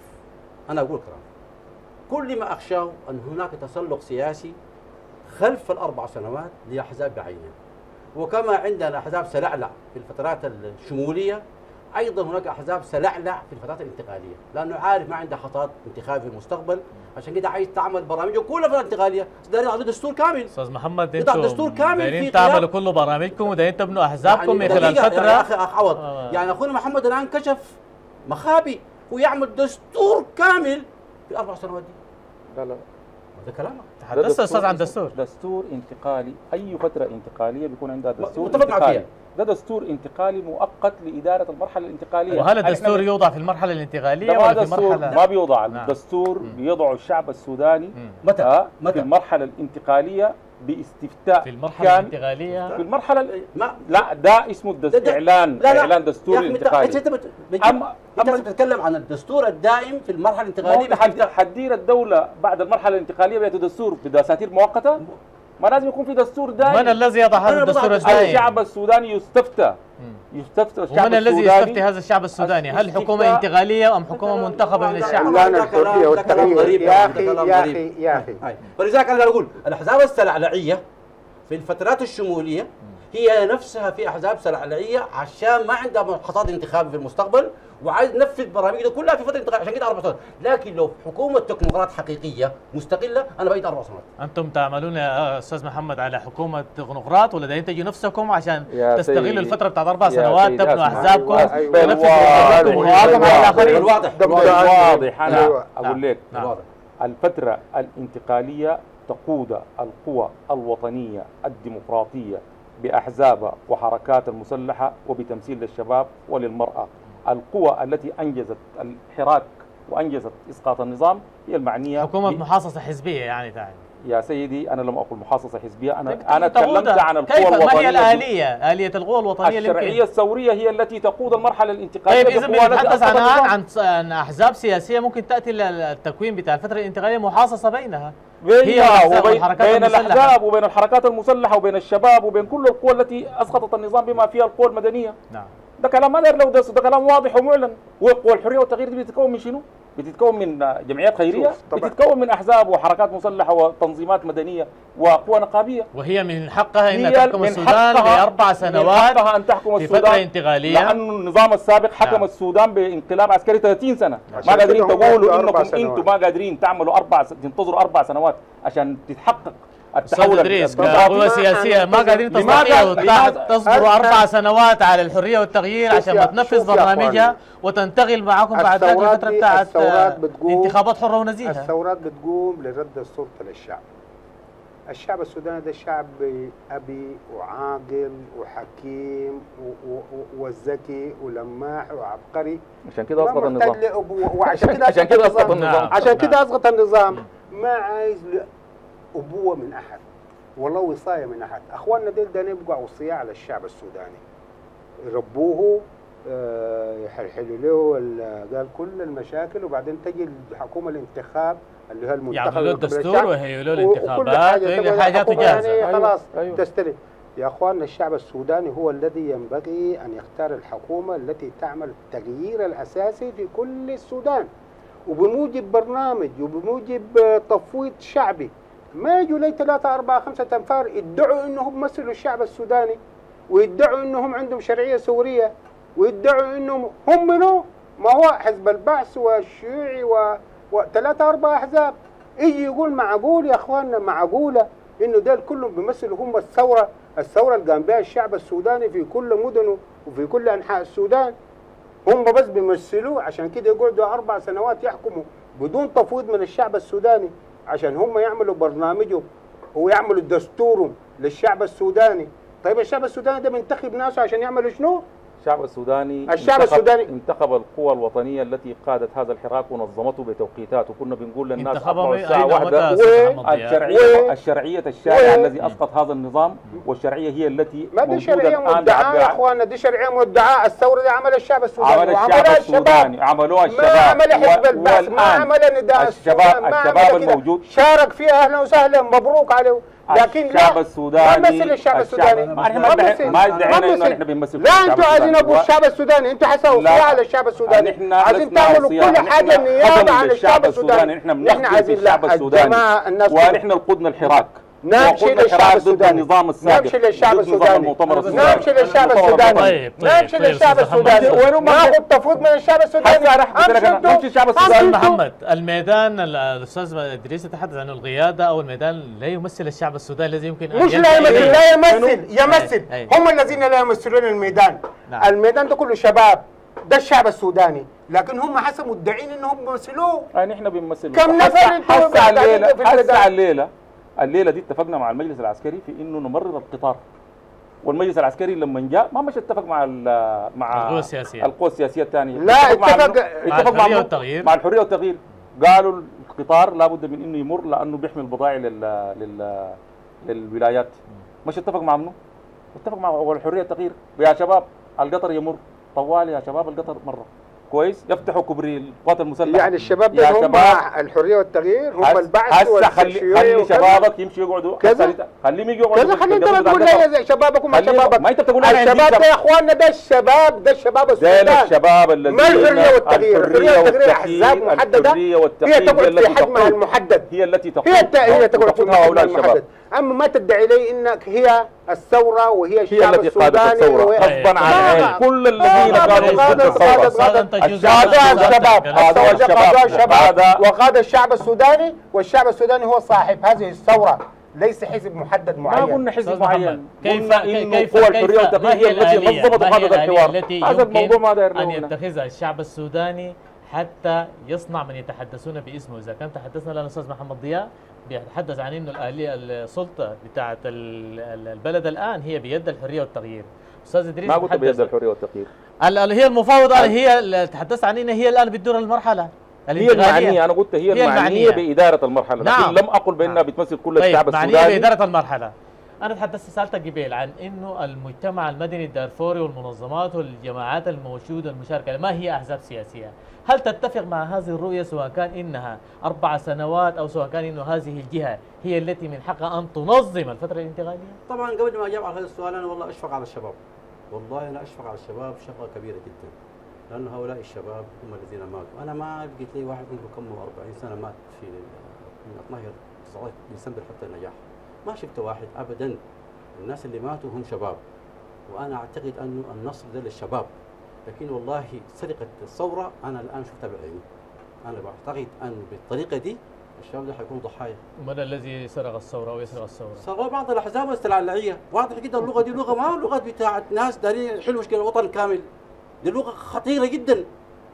أنا أقول كلام كل ما أخشاه أن هناك تسلق سياسي خلف الأربع سنوات لأحزاب بعينها. وكما عندنا أحزاب سلعلع في الفترات الشمولية أيضا هناك أحزاب سلعلع في الفترات الانتقالية. لأنه عارف ما عنده خطط انتخابي في المستقبل. عشان كده عايز تعمل برامجه كلها في الانتقاليه دايرين يعطوا دستور كامل. أستاذ محمد أنتم دستور كامل دايرين في تعملوا كل برامجكم ودايرين تبنوا أحزابكم من خلال دقيقة يا أخي فترة. أخ عوض. آه. يعني أخونا محمد الآن كشف مخابي ويعمل دستور كامل في أربع سنوات دي. لا لا. هذا كلامك. تحدثت أستاذ عن دستور دستور. انتقالي. أي فترة انتقالية بيكون عندها دستور متفق معك انتقالي. فيها. ده دستور انتقالي مؤقت لإدارة المرحلة الانتقالية وهل إحنا الدستور يوضع في المرحلة الانتقالية ولا في دستور مرحلة ما بيوضع نعم. الدستور. بيضعه الشعب السوداني. متى؟ آه، في متى؟ المرحلة الانتقالية باستفتاء في المرحلة كان الانتقالية في المرحلة ال- ما لا ده اسمه الدستور ده- ده- اعلان لا لا إعلان دستور انتقالي انت بت- اما أنت بتتكلم عن الدستور الدائم في المرحلة الانتقالية حد- حدير الدولة بعد المرحلة الانتقالية بيأتي دستور بدساتير مؤقتة ما لازم يكون في دستور دائم من الذي يضع هذا الدستور. الدائم؟ الشعب السوداني يستفتى يستفتى الشعب ومن الذي يستفتي هذا الشعب السوداني؟ هل حكومه انتقاليه ام حكومه منتخبه من الشعب؟ لا، اعلان ده كلام- غريب يا أخي يا. أخي يا أخي هاي. فلذلك أنا أقول الاحزاب السلعلعيه في الفترات الشموليه هي نفسها في أحزاب سلعلعيه عشان ما عندها خطط انتخابي في المستقبل وعايز تنفذ برامجها كلها في فترة انتقال عشان كده أربع سنوات. لكن لو حكومة تكنوقراط حقيقية مستقلة أنا بايد أربع سنوات. أنتم تعملون يا أستاذ محمد على حكومة تكنوقراط ولا تجي نفسكم عشان تستغلوا الفترة بتاعت أربع سنوات تبنوا. أحزابكم. تنفذوا وهاكم على الاخرين الواضح ده الواضح أنا. أقول لك نعم. الواضح الفترة الانتقالية تقود القوى الوطنية الديمقراطية بأحزابها وحركات المسلحة وبتمثيل للشباب وللمرأة. القوى التي أنجزت الحراك وأنجزت إسقاط النظام هي المعنية حكومة ب- محاصصة حزبية يعني تعني يا سيدي أنا لم حزبية أنا كيف أنا تقودها؟ تكلمت عن القوى كيف ما هي الوطنية الآلية؟ آلية القوى الوطنية يمكن الثورية هي التي تقود المرحلة الانتقالية طيب اذا بنتحدث عن. عن عن أحزاب سياسية ممكن تأتي التكوين بتاع الفترة الانتقالية محاصصة بينها بينها وبين بين. الأحزاب وبين الحركات المسلحة وبين الشباب وبين كل القوى التي أسقطت النظام بما فيها القوى المدنية نعم ده كلام ما داير له دس ده كلام واضح ومعلن والحريه والتغيير دي بتتكون من شنو؟ بتتكون من جمعيات خيرية. بتتكون من أحزاب وحركات مسلحة وتنظيمات مدنية وقوى نقابية وهي من حقها هي تحكم من السودان حقها- لأربع من سنوات حقها أن تحكم في السودان فترة انتقالية لأنه النظام السابق حكم نعم. السودان بانقلاب عسكري 30 سنة ما قادرين تقولوا إنكم. أنتم ما قادرين تعملوا أربع تنتظروا أربع سنوات عشان تتحقق التحول ادريس. كقوى سياسية ما تستطيعوا لماذا- تصبروا أربع سنوات على الحرية والتغيير عشان ما تنفذ برنامجها. وتنتقل معكم بعد ذلك الثورات الفترة بتاعت الثورات آه، بتقوم- انتخابات حرة ونزيهة الثورات بتقوم لرد السلطة للشعب الشعب السوداني ده شعب أبي وعاقل وحكيم وذكي ولماح وعبقري عشان كده أسقط النظام وعشان كده عشان كده أسقط نعم. النظام عشان كده نعم. أسقط النظام ما عايز أبوة من أحد. ولا وصاية من أحد. أخواننا دول ده يبقوا أوصياء على الشعب السوداني. يربوه آه، يحلحلوا له ال- قال كل المشاكل وبعدين تجي الحكومة الانتخاب اللي هي المنتخب يعملوا الدستور. ويهيئوا وكل الانتخابات تبقى حاجاته الحكومة جاهزة. يعني أيوة، خلاص أيوة. تستلم. يا أخواننا الشعب السوداني هو الذي ينبغي أن يختار الحكومة التي تعمل التغيير الأساسي في كل السودان. وبموجب برنامج وبموجب آه، تفويض شعبي. ما يجوا لي ثلاثة أربعة خمسة أنفار يدعوا إنهم مثلوا الشعب السوداني ويدعوا إنهم عندهم شرعية سورية ويدعوا إنهم هم منو؟ ما هو حزب البعث والشيوعي و... وثلاثة أربعة أحزاب. يجي يقول معقول يا إخواننا معقولة إنه دول كلهم بيمثلوا هم الثورة الثورة اللي قام بها الشعب السوداني في كل مدنه وفي كل أنحاء السودان. هم بس بيمثلوه عشان كده يقعدوا أربع سنوات يحكموا بدون تفويض من الشعب السوداني. عشان هم يعملوا برنامجهم ويعملوا دستورهم للشعب السوداني طيب الشعب السوداني ده منتخب ناسه عشان يعملوا شنو؟ الشعب السوداني الشعب انتخب السوداني. انتخب القوى الوطنية التي قادت هذا الحراك ونظمته بتوقيتات. وكنا بنقول للناس انتخبهم اطلعوا الساعة ضياء؟ الشرعيه و- الشرعية الشائعة و- الذي أسقط هذا النظام والشرعية هي التي ما دي الآن مدعاة يا اخوانا دي شرعية مدعاة. الثورة دي عملها الشعب السوداني عمل الشعب السوداني. عملوها الشباب. ما عمل حزب البعث ما عمل نداء الشباب الشباب عمل. الموجود. شارك فيها أهلا وسهلا. مبروك عليه. لكن الشعب لا السوداني ما الشعب السوداني ما إحنا ما ادعي- ما ادعينا انه. إحنا بنمثل لا الشعب أنتوا عايزين السوداني. أبو الشعب السوداني أنتوا حسوا لا. على الشعب السوداني نحن عايزين تعملوا. كل حاجة نيابة عن الشعب السوداني في عايزين الشعب السوداني ونحن اللي قدنا الحراك نمشي للشعب السوداني النظام السابق نمشي للشعب السوداني المؤتمر السوداني نمشي للشعب المؤتمر السوداني طيب، طيب، نمشي طيب، للشعب. السوداني وينهم ناخذ تفويض من الشعب السوداني. نمشي الشعب أمشي السوداني. أستاذ أنتوا. محمد الميدان ال- الأستاذ إدريس يتحدث عن القياده أو الميدان لا يمثل الشعب السوداني الذي يمكن أن مش لا يمثل. لا يمثل يمثل. هم الذين لا يمثلون الميدان نعم. الميدان ده كله شباب ده الشعب السوداني لكن هم حسب مدعين إنهم بيمثلوه يعني إحنا بنمثل كم نفر أنتوا هسه قاعدين الليلة في البلد؟ هسه الليلة الليلة دي اتفقنا مع المجلس العسكري في إنه نمرر القطار والمجلس العسكري لما جاء ما مش اتفق مع ال- مع القوى السياسية. القوى السياسية الثانية لا، مع اتفق- منه؟ مع اتفق الحرية منه؟ والتغيير. مع الحرية والتغيير قالوا القطار لابد من إنه يمر لأنه بيحمل بضائع لل لل للولايات مش اتفق مع منه؟ اتفق مع الحرية والتغيير يا شباب القطر يمر طوال يا شباب القطر مرة كويس يفتحوا كوبري القوات المسلحه يعني الشباب ده هم الحرية والتغيير هم البعث هسه خلي. شبابك يمشوا يقعدوا. كذا. خليهم يجوا يقعدوا. كذا خلي انت تقول لي شبابك وما شبابك. ما أنت بتقول أنا الشباب ده شباب. يا إخواننا ده الشباب ده الشباب السودان. الشباب الذين ما الحرية والتغيير؟ الحرية والتغيير أحزاب محددة. هي تقعد في حجمها المحدد. هي التي تقود هي تقعد في حجمها المحدد. اما ما تدعي لي انك هي الثوره وهي هي الشعب التي قادت وهي- غصبا عن كل الذين لا، ضد جزء الشعب. الشباب هذا هو الثورة الشباب. قادها الشباب هذا- وقاد الشعب السوداني والشعب السوداني هو صاحب هذه الثورة ليس حزب محدد ما معين قلنا حزب معين كيف كيف قوى الحريه ما هي هي التي نظمت ما هي هذا الآلية الحوار هذا الموضوع ما داير هنا. يتخذها الشعب السوداني حتى يصنع من يتحدثون باسمه إذا كان تحدثنا الآن الأستاذ محمد ضياء بيتحدث عن إنه الآلية السلطة ال- البلد الآن هي بيد الحرية والتغيير أستاذ إدريس ما قلت بيد الحرية والتغيير ال- ال- هي المفاوضة هي اللي تحدثت عن إنها هي الآن بتدور المرحلة هي. المعنية أنا قلت هي, هي المعنية المعنية. بإدارة المرحلة نعم. لكن لم أقل بأنها نعم. بتمثل كل طيب الشعب معنية السوداني بإدارة المرحلة أنا تحدثت سألتك قبل عن إنه المجتمع المدني الدارفوري والمنظمات والجماعات الموجودة المشاركة ما هي أحزاب سياسية هل تتفق مع هذه الرؤية سواء كان إنها أربع سنوات أو سواء كان إنه هذه الجهة هي التي من حقها أن تنظم الفترة الانتقالية؟ طبعا قبل ما أجاوب على هذا السؤال أنا والله أشفق على الشباب. والله أنا أشفق على الشباب شفقه كبيرة جدا. لأن هؤلاء الشباب هم الذين ماتوا. أنا ما لقيت لي واحد عنده كم 40 سنة مات في من 12 19 ديسمبر حتى النجاح. ما شفت واحد ابدا. الناس اللي ماتوا هم شباب. وأنا أعتقد أنه النصر ده للشباب. لكن والله سرقة الثورة أنا الآن شفتها بعيني. أنا بعتقد أن بالطريقة دي الشباب ده حيكونوا ضحايا. من الذي سرق الثورة أو يسرق الثورة؟ صاروا بعض الأحزاب الاستعلائيه واضح جدا اللغة دي لغه ما لغه بتاعت ناس دارين يحلوا مشكلة الوطن كامل. دي لغة خطيرة جدا.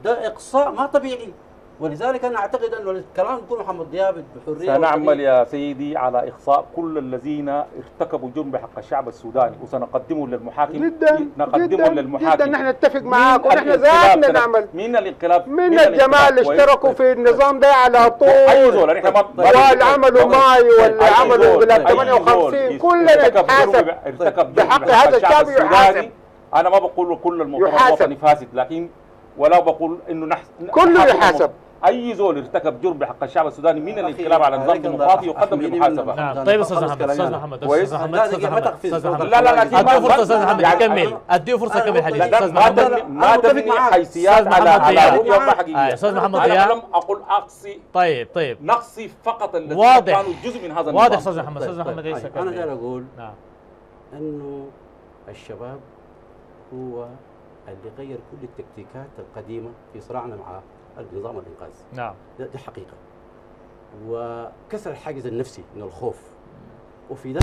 ده إقصاء ما طبيعي. ولذلك أنا أعتقد انه الكلام يقول محمد دياب بحرية سنعمل. يا سيدي على إخصاء كل الذين ارتكبوا جرم بحق الشعب السوداني وسنقدمه للمحاكم جدا نقدمه جدا للمحاكم جدا نحن نتفق معاك ونحن ذاتنا نعمل من الانقلاب من الجماعة اللي؟ اشتركوا في النظام ده على اي طول زول نحن ما واللي عملوا معي واللي عملوا أي 58 زول كلنا نتحاسب جرم بحق هذا الشعب السوداني. يحاسب. أنا ما بقول كل المؤتمر. الوطني فاسد لكن ولا بقول إنه نحس كله يحاسب. أي زول ارتكب جرم بحق الشعب السوداني من الانقلاب على نظام عليك الله ديمقراطي يقدم للمحاسبه من- نعم أنا طيب بخلص محمد أنا. محمد كويس. أستاذ محمد لا، أستاذ دقيقة، ما محمد محمد لا لا ما- فرصة أستاذ ما- محمد فرصة أنا يكمل متفق- حديث لا أستاذ ما محمد ما تبني. حيثيات على محمد على. رؤية ما آه، حقيقيه أستاذ محمد أنا ضياء. لم أقل أقصي طيب طيب نقصي فقط الذين واضح. كانوا جزء من هذا النظام واضح أستاذ محمد طيب، أستاذ طيب، محمد طيب. عيسى أنا كمل. داير أقول نعم أنه الشباب هو اللي غير كل التكتيكات القديمة في صراعنا مع النظام الإنقاذ. نعم. ده حقيقة. وكسر الحاجز النفسي من الخوف. وفي ده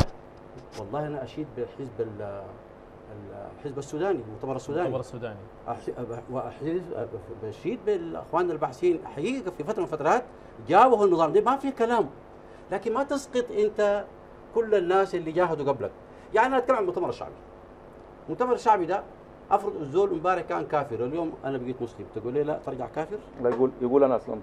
والله أنا أشيد بالحزب ال- الحزب السوداني المؤتمر السوداني. المؤتمر السوداني. بشيد بالأخوان الباحثين. حقيقه في فترة من الفترات جابوا النظام ده. ما في كلام. لكن ما تسقط أنت كل الناس اللي جاهدوا قبلك. يعني أنا أتكلم عن المؤتمر الشعبي. المؤتمر الشعبي ده أفرض الزول امبارح كان كافر اليوم أنا بقيت مسلم تقول لي لا ترجع كافر لا يقول يقول أنا أسلمت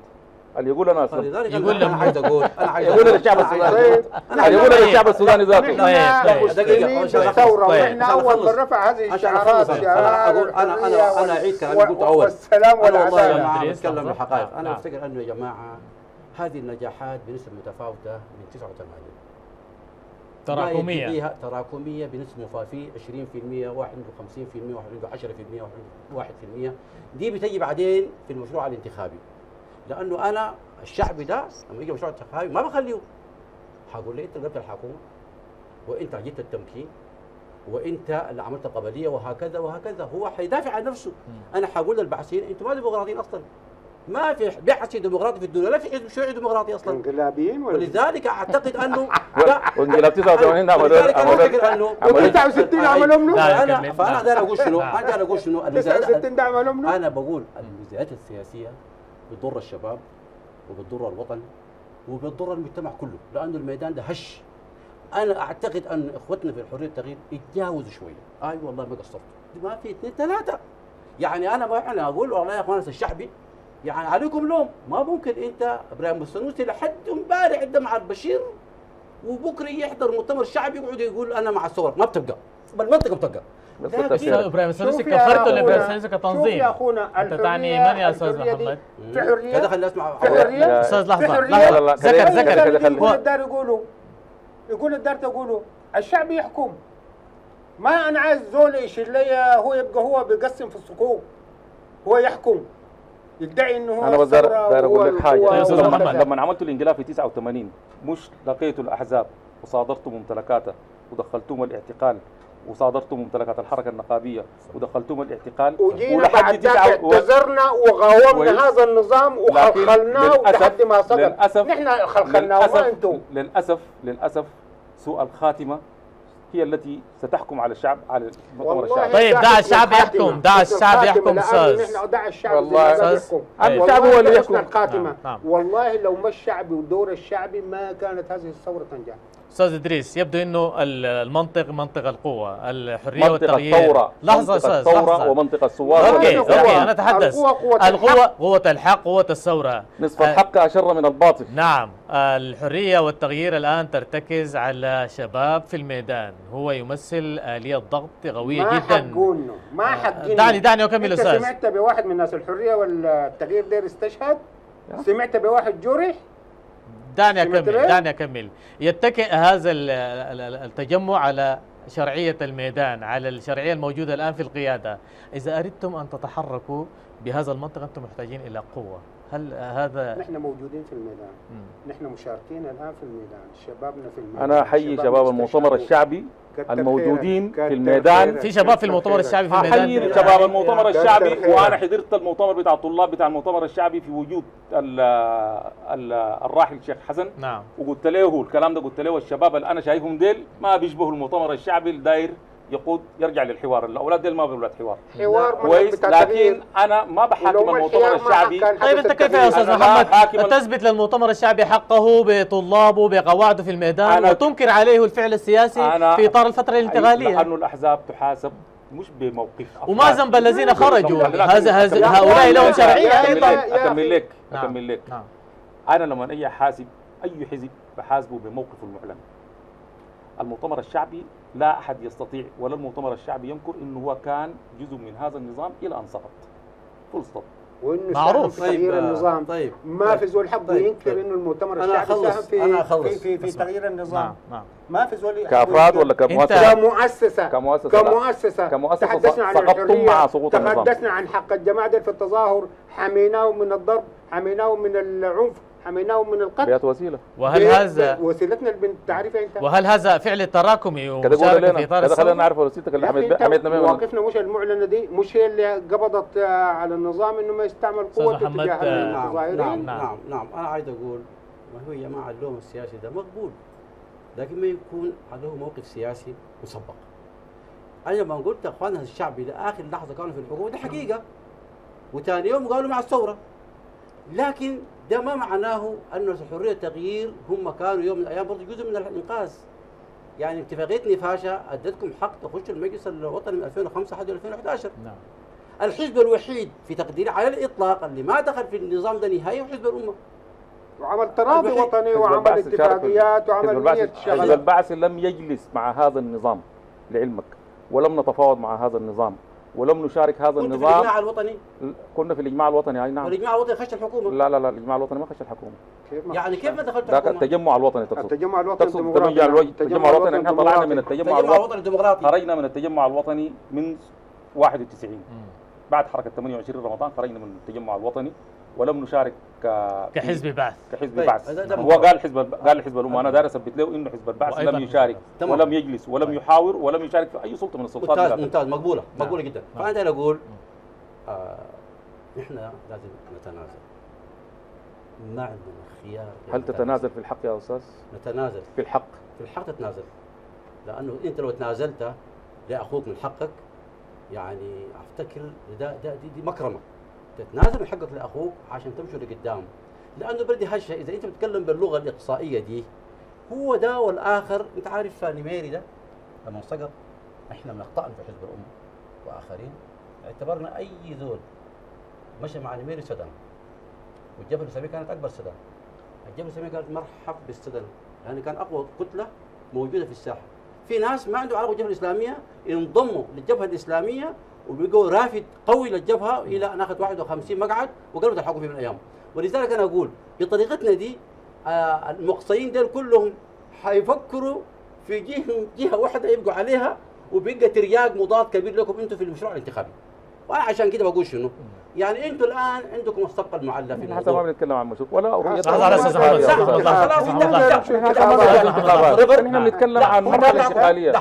اللي يقول أنا أسلمت فلذلك يقول أنا عايز أقول أنا عايز يقول أقول- للشعب السوداني. عايز يقول للشعب السوداني ذاته طيب، طيب. عشان بالثورة طيب. أول أخلص. من رفع هذه الشعارات أنا- أنا- الحرية أنا أعيد كلامي قلت أول. والسلام أنا والله يا بتكلم آه، أنا نعم. بفتكر أنه يا جماعة هذه النجاحات بنسبة متفاوتة من 89 تراكمية. فيها تراكمية بنسبة في 20% واحد عنده 50% واحد عنده 10% واحد عنده 1% دي بتجي بعدين في المشروع الانتخابي. لأنه أنا الشعب ده لما يجي مشروع انتخابي ما بخليه. حقول له أنت قبل الحكومة وأنت جبت التمكين وأنت اللي عملت قبليه وهكذا وهكذا. هو حيدافع عن نفسه. أنا حقول للبعثيين أنتم ما ديمقراطيين أصلا. ما في بحث ديمقراطي في الدنيا لا في حزب شيوعي ديمقراطي أصلا. انقلابيين ولذلك أعتقد أنه لا وانقلاب 89 عملوا ولذلك أنا أعتقد أنه عملوا- و69 عملوا منه لا، فأنا. داير أقول شنو. أنا داير أقول شنو؟ الميزانيات 69 ده عملوا منه أنا بقول الميزانيات السياسية بتضر الشباب وبتضر الوطن وبتضر المجتمع كله لأنه الميدان ده هش. أنا أعتقد أن إخوتنا في الحرية التغيير يتجاوزوا شوية. أي والله ما قصرت. ما في اثنين ثلاثة. يعني أنا ما أنا أقول والله يا أخوان الشعبي يعني عليكم لوم. ما ممكن انت إبراهيم السنوسي لحد امبارح عنده مع البشير وبكرة يحضر مؤتمر شعبي يقعد يقول أنا مع الثوره ما بتبقى. بالمنطقة بتبقى. إبراهيم السنوسي كفرته ولا أخونا- إبراهيم السنوسي شوف يا كتنظيم أخونا أنت تعني من يا أستاذ محمد؟ في حرية. كده خلي اسمع في حرية. أستاذ لحظة. لحظة. ذكر ذكر يقول هو الدار يقولوا. يقول الدار تقولوا. الشعب يحكم. ما أنا عايز زول يشيل لي هو يبقى هو بيقسم في الصكوك. هو يحكم. يدعي إنه هو أنا بس داير الثورة داير أقول لك حاجة أستاذ وهو محمد. لما عملت الانقلاب في 89 مش لقيتوا الأحزاب وصادرتوا ممتلكاتها ودخلتم الاعتقال وصادرتم ممتلكات الحركة النقابية ودخلتم الاعتقال وجينا ولحد بعد ذاك اعتذرنا وقاومنا. هذا النظام وخلخلناه لحد ما للأسف- نحن خلخلناه ما للأسف أنتم للأسف للأسف سوء الخاتمة هي التي ستحكم على الشعب على المؤتمر والله الشعبي طيب، دع الشعب. يحكم، دع الشعب يحكم،. نحن دع الشعب والله. يحكم. الشعب هو اللي والله يحكم. حسن الخاتمة نعم، نعم. والله لو ما الشعب ودور الشعبي ما كانت هذه الثورة تنجح أستاذ إدريس يبدو إنه ال- المنطق منطق القوة الحرية منطقة والتغيير. الثورة. لحظة أستاذ الثورة لحظة. ومنطقة الثوار أوكي. أوكي أنا أتحدث. القوة قوة القوة قوة الحق قوة الثورة. نصف آه، الحق أشر من الباطل. نعم الحرية والتغيير الآن ترتكز على شباب في الميدان. هو يمثل آلية ضغط قوية ما جدا. حقونه ما حقينه دعني دعني أكمل أنت أستاذ. سمعت بواحد من ناس الحرية والتغيير دير استشهد؟ سمعت بواحد جرح؟ دعني أكمل؟ دعني أكمل. يتكئ هذا ال- ال- ال- التجمع على شرعية الميدان على الشرعية الموجودة الآن في القيادة. إذا أردتم أن تتحركوا بهذا المنطق أنتم محتاجين إلى قوة. هل هذا نحن موجودين في الميدان مم. نحن مشاركين الآن في الميدان شبابنا في الميدان أنا أحيي شبابنا شباب المؤتمر. الشعبي الموجودين خيرك، في الميدان. في شباب في المؤتمر. الشعبي في الميدان أحيي شباب المؤتمر الشعبي. وأنا حضرت المؤتمر بتاع الطلاب بتاع المؤتمر الشعبي في وجود ال ال الراحل الشيخ حسن نعم وقلت له الكلام ده قلت له الشباب اللي أنا شايفهم ديل ما بيشبهوا المؤتمر الشعبي الداير يقود يرجع للحوار الأولاد ديل ما بيولاد حوار حوار كويس لكن. أنا ما بحاكم المؤتمر الشعبي طيب أنت كيف. يا أستاذ محمد تثبت للمؤتمر الشعبي حقه بطلابه بقواعده في الميدان وتنكر عليه الفعل السياسي أنا- في إطار الفترة الانتقالية لأنه الأحزاب تحاسب مش بموقف وما. ذنب الذين خرجوا هذا هؤلاء لهم شرعية أيضا اكمل. لك نعم. اكمل لك نعم أنا لما أي حاسب أي حزب بحاسبه بموقفه المعلن المؤتمر الشعبي لا أحد يستطيع ولا المؤتمر الشعبي ينكر إنه هو كان جزء من هذا النظام إلى أن سقط full stop وإنه معروف. تغيير طيب، آه، النظام طيب. ما في زول حقه طيب، ينكر طيب. إنه المؤتمر أنا الشعبي ساهم في أنا. في في, في. تغيير النظام نعم نعم ما في زول حقه كأفراد. ولا كمؤسسة كمؤسسة كمؤسسة لا. كمؤسسة كمؤسسة تحدثنا عن سقطتم الحرية مع سقوط النظام. تحدثنا عن حق الجماعة دي في التظاهر حميناهم من الضرب حميناهم من العنف حميناهم من القتل. بيات وسيلة. وهل هذا وسيلتنا اللي بتعرفها أنت؟ وهل هذا فعل تراكمي ومشاركه في إطار كده خلينا؟ نعرف وسيلتك اللي حميت حميتنا بيها من- مواقفنا مش المعلنة دي مش هي اللي قبضت آه، على النظام إنه ما يستعمل محمد، تجاه آه، نعم المتظاهرين نعم نعم. نعم نعم. أنا عايز أقول ما هو يا جماعة اللوم السياسي ده مقبول. لكن ما يكون له موقف سياسي مسبق. أنا لما قلت أخواننا الشعبي لاخر لحظة كانوا في الحكومة ده حقيقة. وثاني يوم قالوا مع الثورة. لكن ده ما معناه ان الحريه التغيير هم كانوا يوم من الأيام برضه جزء من الانقاذ. يعني اتفاقية نفاشه أدتكم حق تخشوا المجلس الوطني من 2005 لحد 2011 نعم. الحزب الوحيد في تقديري على الإطلاق اللي ما دخل في النظام ده نهائي هو حزب الأمة. وعمل تراضي. وطني وعمل اتفاقيات وعمل البعث نية حزب شغل البعث لم يجلس مع هذا النظام لعلمك ولم نتفاوض مع هذا النظام. ولم نشارك هذا كنت في النظام. الإجماع الوطني؟ كنا في الإجماع الوطني أي نعم. والإجماع الوطني خش الحكومة؟ لا لا لا الإجماع الوطني ما خش الحكومة. كيف ما يعني كيف ما دخلت الحكومة؟ التجمع الوطني تقصد. التجمع الوطني تقصد الديمقراطي. التجمع الوطني. التجمع الوطني إحنا طلعنا من. التجمع الوطني. الديمقراطي. خرجنا من التجمع الوطني من 91 مم. بعد حركة 28 رمضان خرجنا من التجمع الوطني. ولم نشارك كحزب بعث كحزب طيب، بعث هو. قال حزب قال حزب الأمة أنا داير اثبت له إنه حزب البعث وأيضاً لم حزب يشارك تمام. ولم يجلس ولم طيب. يحاور ولم يشارك في أي سلطة من السلطات ممتاز. ممتاز مقبولة نعم. مقبولة جدا نعم. فأنا داير أقول آه نحن لازم نتنازل ما عندنا خيار هل تتنازل في الحق يا أستاذ؟ نتنازل في الحق في الحق تتنازل لأنه أنت لو تنازلت لأخوك من حقك يعني أفتكر ده, ده دي, دي مكرمة تتنازل من حقك لأخوك عشان تمشوا لقدام. لأنه بدي هالشيء إذا أنت بتتكلم باللغة الإقصائية دي هو ده والآخر أنت عارف نميري ده؟ لما سقط إحنا من اخطائنا في حزب الأمة. وآخرين اعتبرنا أي زول مشى مع نميري سدن والجبهة الإسلامية كانت أكبر سدن الجبهة الإسلامية كانت مرحب بالسدن لأن كان أقوى كتلة موجودة في الساحة. في ناس ما عندهم علاقة بالجبهة الإسلامية انضموا للجبهة الإسلامية وبقوا رافد قوي للجبهة إلى أن أخذ 51 مقعد وقالوا تلحقوا في من الأيام ولذلك أنا أقول بطريقتنا دي آه المقصيين دول كلهم حيفكروا في جهة جهة واحدة يبقوا عليها وبيبقى ترياق مضاد كبير لكم أنتم في المشروع الانتخابي وأنا عشان كده بقول شنو؟ يعني أنتم الان عندكم الصفقه المعلة في إحنا حتى ما بنتكلم عن مشروع ولا رؤيه. خلاص. انت-. انت- إحنا انت- بنتكلم عن مرحله انتقاليه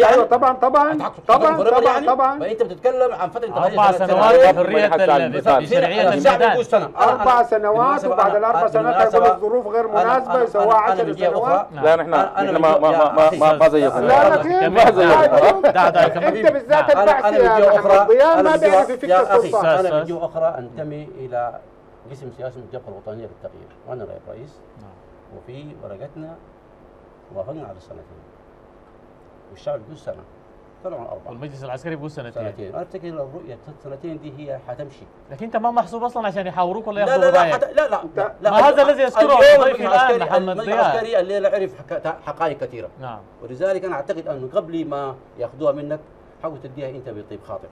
يعني طبعا طبعا طبعا طبعا يعني طبعا فانت بتتكلم عن فتره أربع انتقالية سنوات المثال. بشرعية الشعب سنه أنا- سنوات وبعد أنا- سنوات بالمناسبة الظروف غير أنا- يسووها أنا 10 من جهة سنوات نعم. لا نحن ما ما ما. ما ما زيكم لا لا. كيف ما زيكم. انت بالذات نعم. يا محمد ضياء أنا ما بيعرف يفك يا من جهة أخرى أنتمي إلى قسم سياسي من الجبهة الوطنية للتغيير. وأنا نائب رئيس. نعم. وفي ورقتنا وافقنا على السنتين والشعب يقول سنة. طلعوا أربعة. والمجلس العسكري بيقول سنتين. سنتين. أنا أفتكر الرؤية السنتين دي هي حتمشي. لكن أنت ما محسوب أصلا عشان يحاوروك ولا لا ياخذوا لا لا لا لا. أنت- لا ما هذا الذي يذكره ضيفي الآن العسكري- محمد المجلس ضياء. العسكري الليلة عرف حقائق كثيرة. نعم. ولذلك أنا أعتقد أنه قبل ما يأخذوها منك حاول تديها أنت بطيب خاطر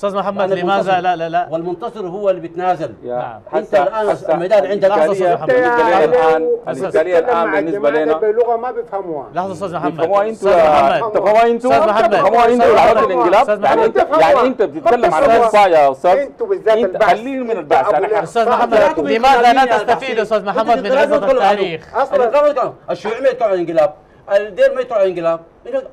أستاذ محمد لماذا. لا لا لا والمنتصر هو اللي بيتنازل نعم. أنت الآن الميدان عندك لحظة أستاذ محمد. الان بالنسبة لنا الان بالنسبة لنا بلغة ما بيفهموها لحظه أستاذ محمد تفهموها أنتوا أستاذ محمد تفهموها أنتوا أستاذ محمد. تفهموها أنتوا محمد. الانقلاب يعني. انت يعني انت بتتكلم عن الاقصاء يا أستاذ أنتوا بالذات خليني من أبو يعني الإحصاء. أستاذ محمد لماذا لا تستفيد. أستاذ محمد من انقلاب حصه يتكلم عنه. التاريخ أصلاً- الانقلاب ما الدير ما عن انقلاب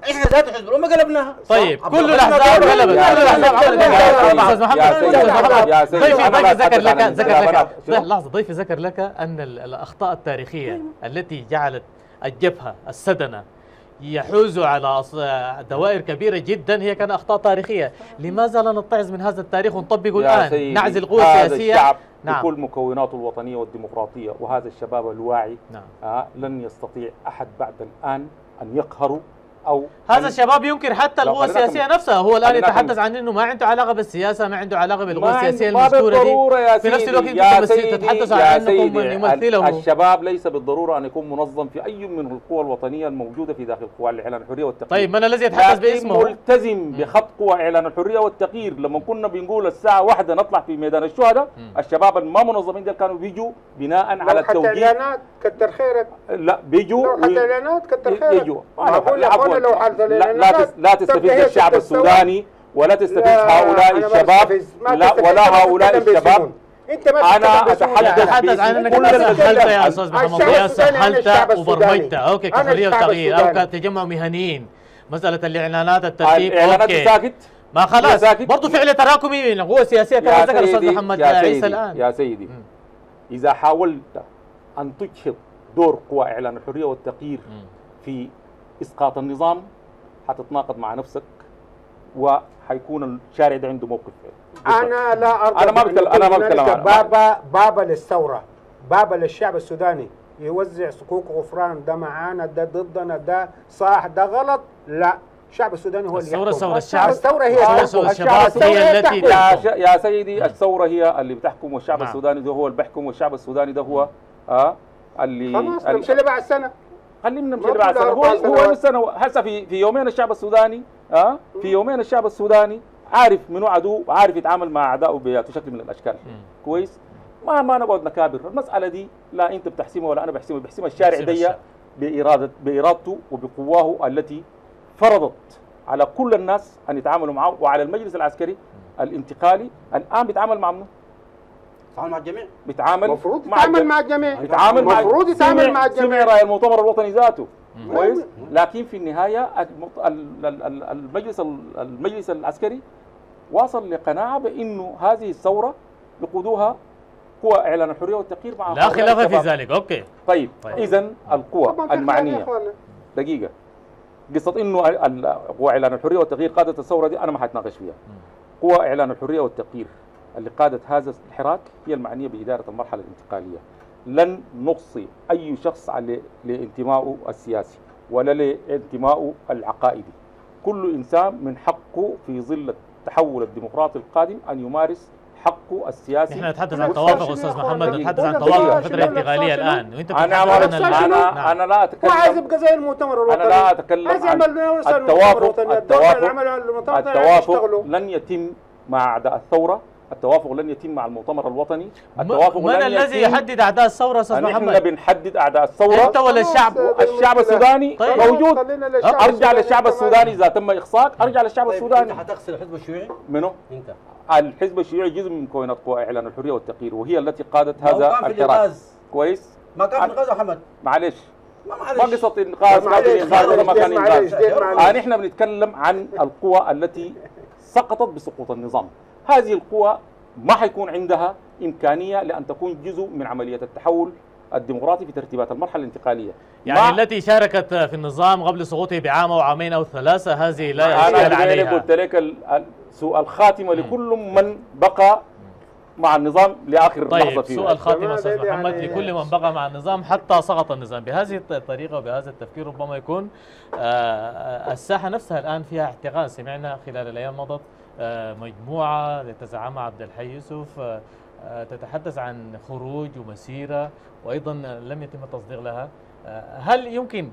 إحنا ذات حزب الامه قلبناها طيب. كل الاحزاب غلبت كل يا الاحزاب سيدي، أستاذ محمد يا أستاذ سيدي، محمد يا سيدي، ضيفي ضيفي ذكر لك ذكر لك لحظه ضيفي ذكر لك ان ال- الاخطاء التاريخيه التي جعلت الجبهه السدنه يحوزوا على دوائر كبيره جدا هي كان اخطاء تاريخيه، لماذا لا نتعظ من هذا التاريخ ونطبقه؟ سيدي نعزل القوى الشعب نعم. بكل مكوناته الوطنية والديمقراطية وهذا الشباب الواعي نعم آه لن يستطيع أحد بعد الآن أن يقهروا أو هذا أن- الشباب ينكر حتى القوى السياسية. نفسها. هو الآن يتحدث. عن إنه ما عنده علاقة بالسياسة ما عنده علاقة بالقوى السياسية ما المذكوره دي. في نفس الوقت يا أنتم سيدي، تتحدث عن انكم من يمثله. الشباب ليس بالضرورة أن يكون منظم في أي من القوى الوطنية الموجودة في داخل قوى الإعلان الحرية والتقييم طيب من الذي يتحدث باسمه؟ ملتزم بخط قوى إعلان الحرية والتغيير لما كنا بنقول الساعة واحدة نطلع في ميدان الشهداء الشباب الما منظمين دول كانوا بيجوا بناء على لو حتى التوجيه. اعلانات كتر خيرك. لا بيجوا حتى اعلانات كتر خيرك. يجوا ما أقول لا، يا لا لا, الاعلانات تس لا تستفز الشعب. السوداني ولا تستفز لا، هؤلاء الشباب لا. ولا هؤلاء الشباب. أنت ما. أتحدث تتحدث عن إنك كل سهلت يا أستاذ محمد الشعب سهلت. وبرمجت أوكي كحريه والتغيير أو. كتجمع مهنيين مسألة الإعلانات الترتيب الإعلانات أوكي ساكت ما خلاص. برضه فعل تراكمي من القوى السياسيه كما يا ذكر الاستاذ محمد يا عيسى الآن يا سيدي. إذا حاولت أن تجهض دور قوى إعلان الحرية والتغيير. في إسقاط النظام حتتناقض مع نفسك وحيكون الشارع ده عنده موقف أنا لا ارضى أنا ما بتكلم- أنا ما بتكلم بابا بابا للثورة بابا للشعب السوداني يوزع صكوك غفران ده معانا ده ضدنا ده صح ده غلط لا الشعب السوداني هو الثورة-. الثورة، الشعب- الثورة هي الثورة،. الشباب هي التي. يا, ش... يا سيدي الثورة هي اللي بتحكم والشعب نعم. السوداني ده هو اللي بيحكم والشعب السوداني ده هو آه اللي خلاص اللي- نمشي لبعد سنة خلينا نمشي سنة هو هو. السنة هسه في في يومين الشعب السوداني آه؟ في يومين الشعب السوداني عارف منو عدو وعارف يتعامل مع اعدائه بشكل من الأشكال. كويس؟ ما ما نقعد نكابر المسألة دي لا أنت بتحسمها ولا أنا بحسمها. بحسمها الشارع دي الشعب. بإرادة بإرادته وبقواه التي فرضت على كل الناس أن يتعاملوا معه وعلى المجلس العسكري الانتقالي. الآن بيتعامل مع منو؟ تعامل مع الجميع بيتعامل المفروض مع يتعامل. مع الجميع يتعامل مع المفروض يتعامل مع الجميع سمع راي المؤتمر الوطني ذاته. كويس. لكن في النهاية المجلس ال- المجلس العسكري واصل لقناعة بإنه هذه الثورة يقودوها قوى إعلان الحرية والتغيير مع لا خلاف في. ذلك أوكي طيب, طيب. اذا القوى المعنية. دقيقة قصة إنه قوى إعلان الحرية والتغيير قادت الثورة دي أنا ما حاتناقش فيها قوى إعلان الحرية والتغيير اللي قادت هذا الحراك هي المعنية بإدارة المرحلة الانتقالية لن نقصي أي شخص على لانتمائه السياسي ولا لانتمائه العقائدي كل إنسان من حقه في ظل التحول الديمقراطي القادم أن يمارس حقه السياسي نحن نتحدث عن توافق أستاذ؟ محمد. نتحدث عن توافق الفترة الانتقالية الآن وإنت أنا شنو؟ أنا نعم. أنا لا أتكلم عايز يبقى زي المؤتمر الوطني أنا لا أتكلم عن التوافق التوافق التوافق. لن يتم مع أعداء الثورة التوافق لن يتم مع المؤتمر الوطني. التوافق من الذي يحدد أعداء الثورة أستاذ نحن محمد؟ بنحدد أعداء الثورة. أنت ولا الشعب؟ الشعب السوداني طيب. موجود. خلينا للشعب أرجع للشعب. السوداني إذا تم إخصاك. أرجع للشعب طيب أنت السوداني حتغسل الحزب الشيوعي؟ منه أنت. الحزب الشيوعي جزء من مكونات قوى إعلان الحرية والتغيير وهي التي قادت هذا كان في الحراك. كويس؟ ما كان في الغاز يا محمد. معلش ما قصة إنقاذ؟ ما في إنقاذ ولا ما كان إنقاذ. نحن بنتكلم عن القوى التي سقطت بسقوط النظام. هذه القوى ما حيكون عندها إمكانية لأن تكون جزء من عملية التحول الديمقراطي في ترتيبات المرحلة الانتقالية. يعني التي شاركت في النظام قبل سقوطه بعام أو عامين أو ثلاثة هذه لا أنا إني عليها. قلت لك سوء الخاتمة لكل من بقى مع النظام لآخر لحظة طيب فيه سوء الخاتمه جماعة أستاذ دي محمد. يعني- لكل من بقى مع النظام حتى سقط النظام. بهذه الطريقة وبهذا التفكير ربما يكون آه، الساحة نفسها الآن فيها احتقان سمعنا خلال الأيام الماضيه مجموعة يتزعمها عبد الحي يوسف آه، آه، تتحدث عن خروج ومسيرة وأيضا لم يتم التصديق لها. آه، هل يمكن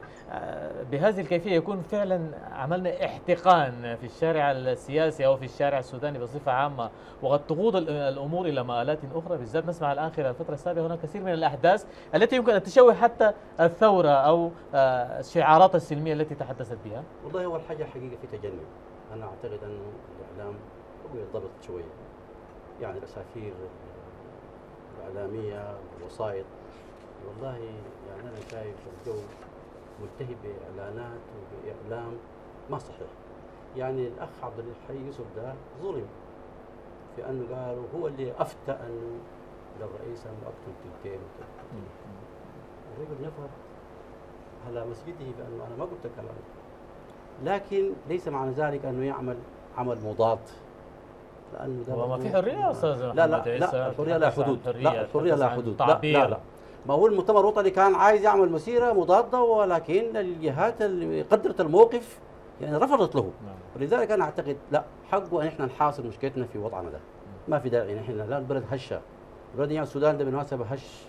بهذه الكيفية يكون فعلا عملنا احتقان في الشارع السياسي أو في الشارع السوداني بصفة عامة وقد تقود ال- الأمور إلى مآلات أخرى؟ بالذات نسمع الآن خلال الفترة السابقة هناك كثير من الأحداث التي يمكن أن تشوه حتى الثورة أو آه، الشعارات السلمية التي تحدثت بها. والله هو الحاجة الحقيقة في تجنب. أنا أعتقد أنه الإعلام هو يضبط شوية يعني الأسافير الإعلامية والوسائط. والله يعني أنا شايف الجو ملتهي بإعلانات وبإعلام ما صحيح. يعني الأخ عبد الحي يوسف ده ظلم في أنه قالوا هو اللي أفتى أنه للرئيس أنه أقتل تلتين. الرجل نفر على مسجده بأنه أنا ما قلت الكلام. لكن ليس معنى ذلك أنه يعمل عمل مضاد. لأنه ده برضو- في حرية يا أستاذ لا لا لا الحرية لا حدود. لا تتحدث لا حدود. لا. لا لا. ما هو المؤتمر الوطني كان عايز يعمل مسيرة مضادة ولكن الجهات اللي قدرت الموقف يعني رفضت له. نعم. ولذلك أنا أعتقد لا حقه أن إحنا نحاصر مشكلتنا في وضعنا ده. ما في داعي نحن لا البلد هشة. البلد يعني السودان ده بالمناسبة هش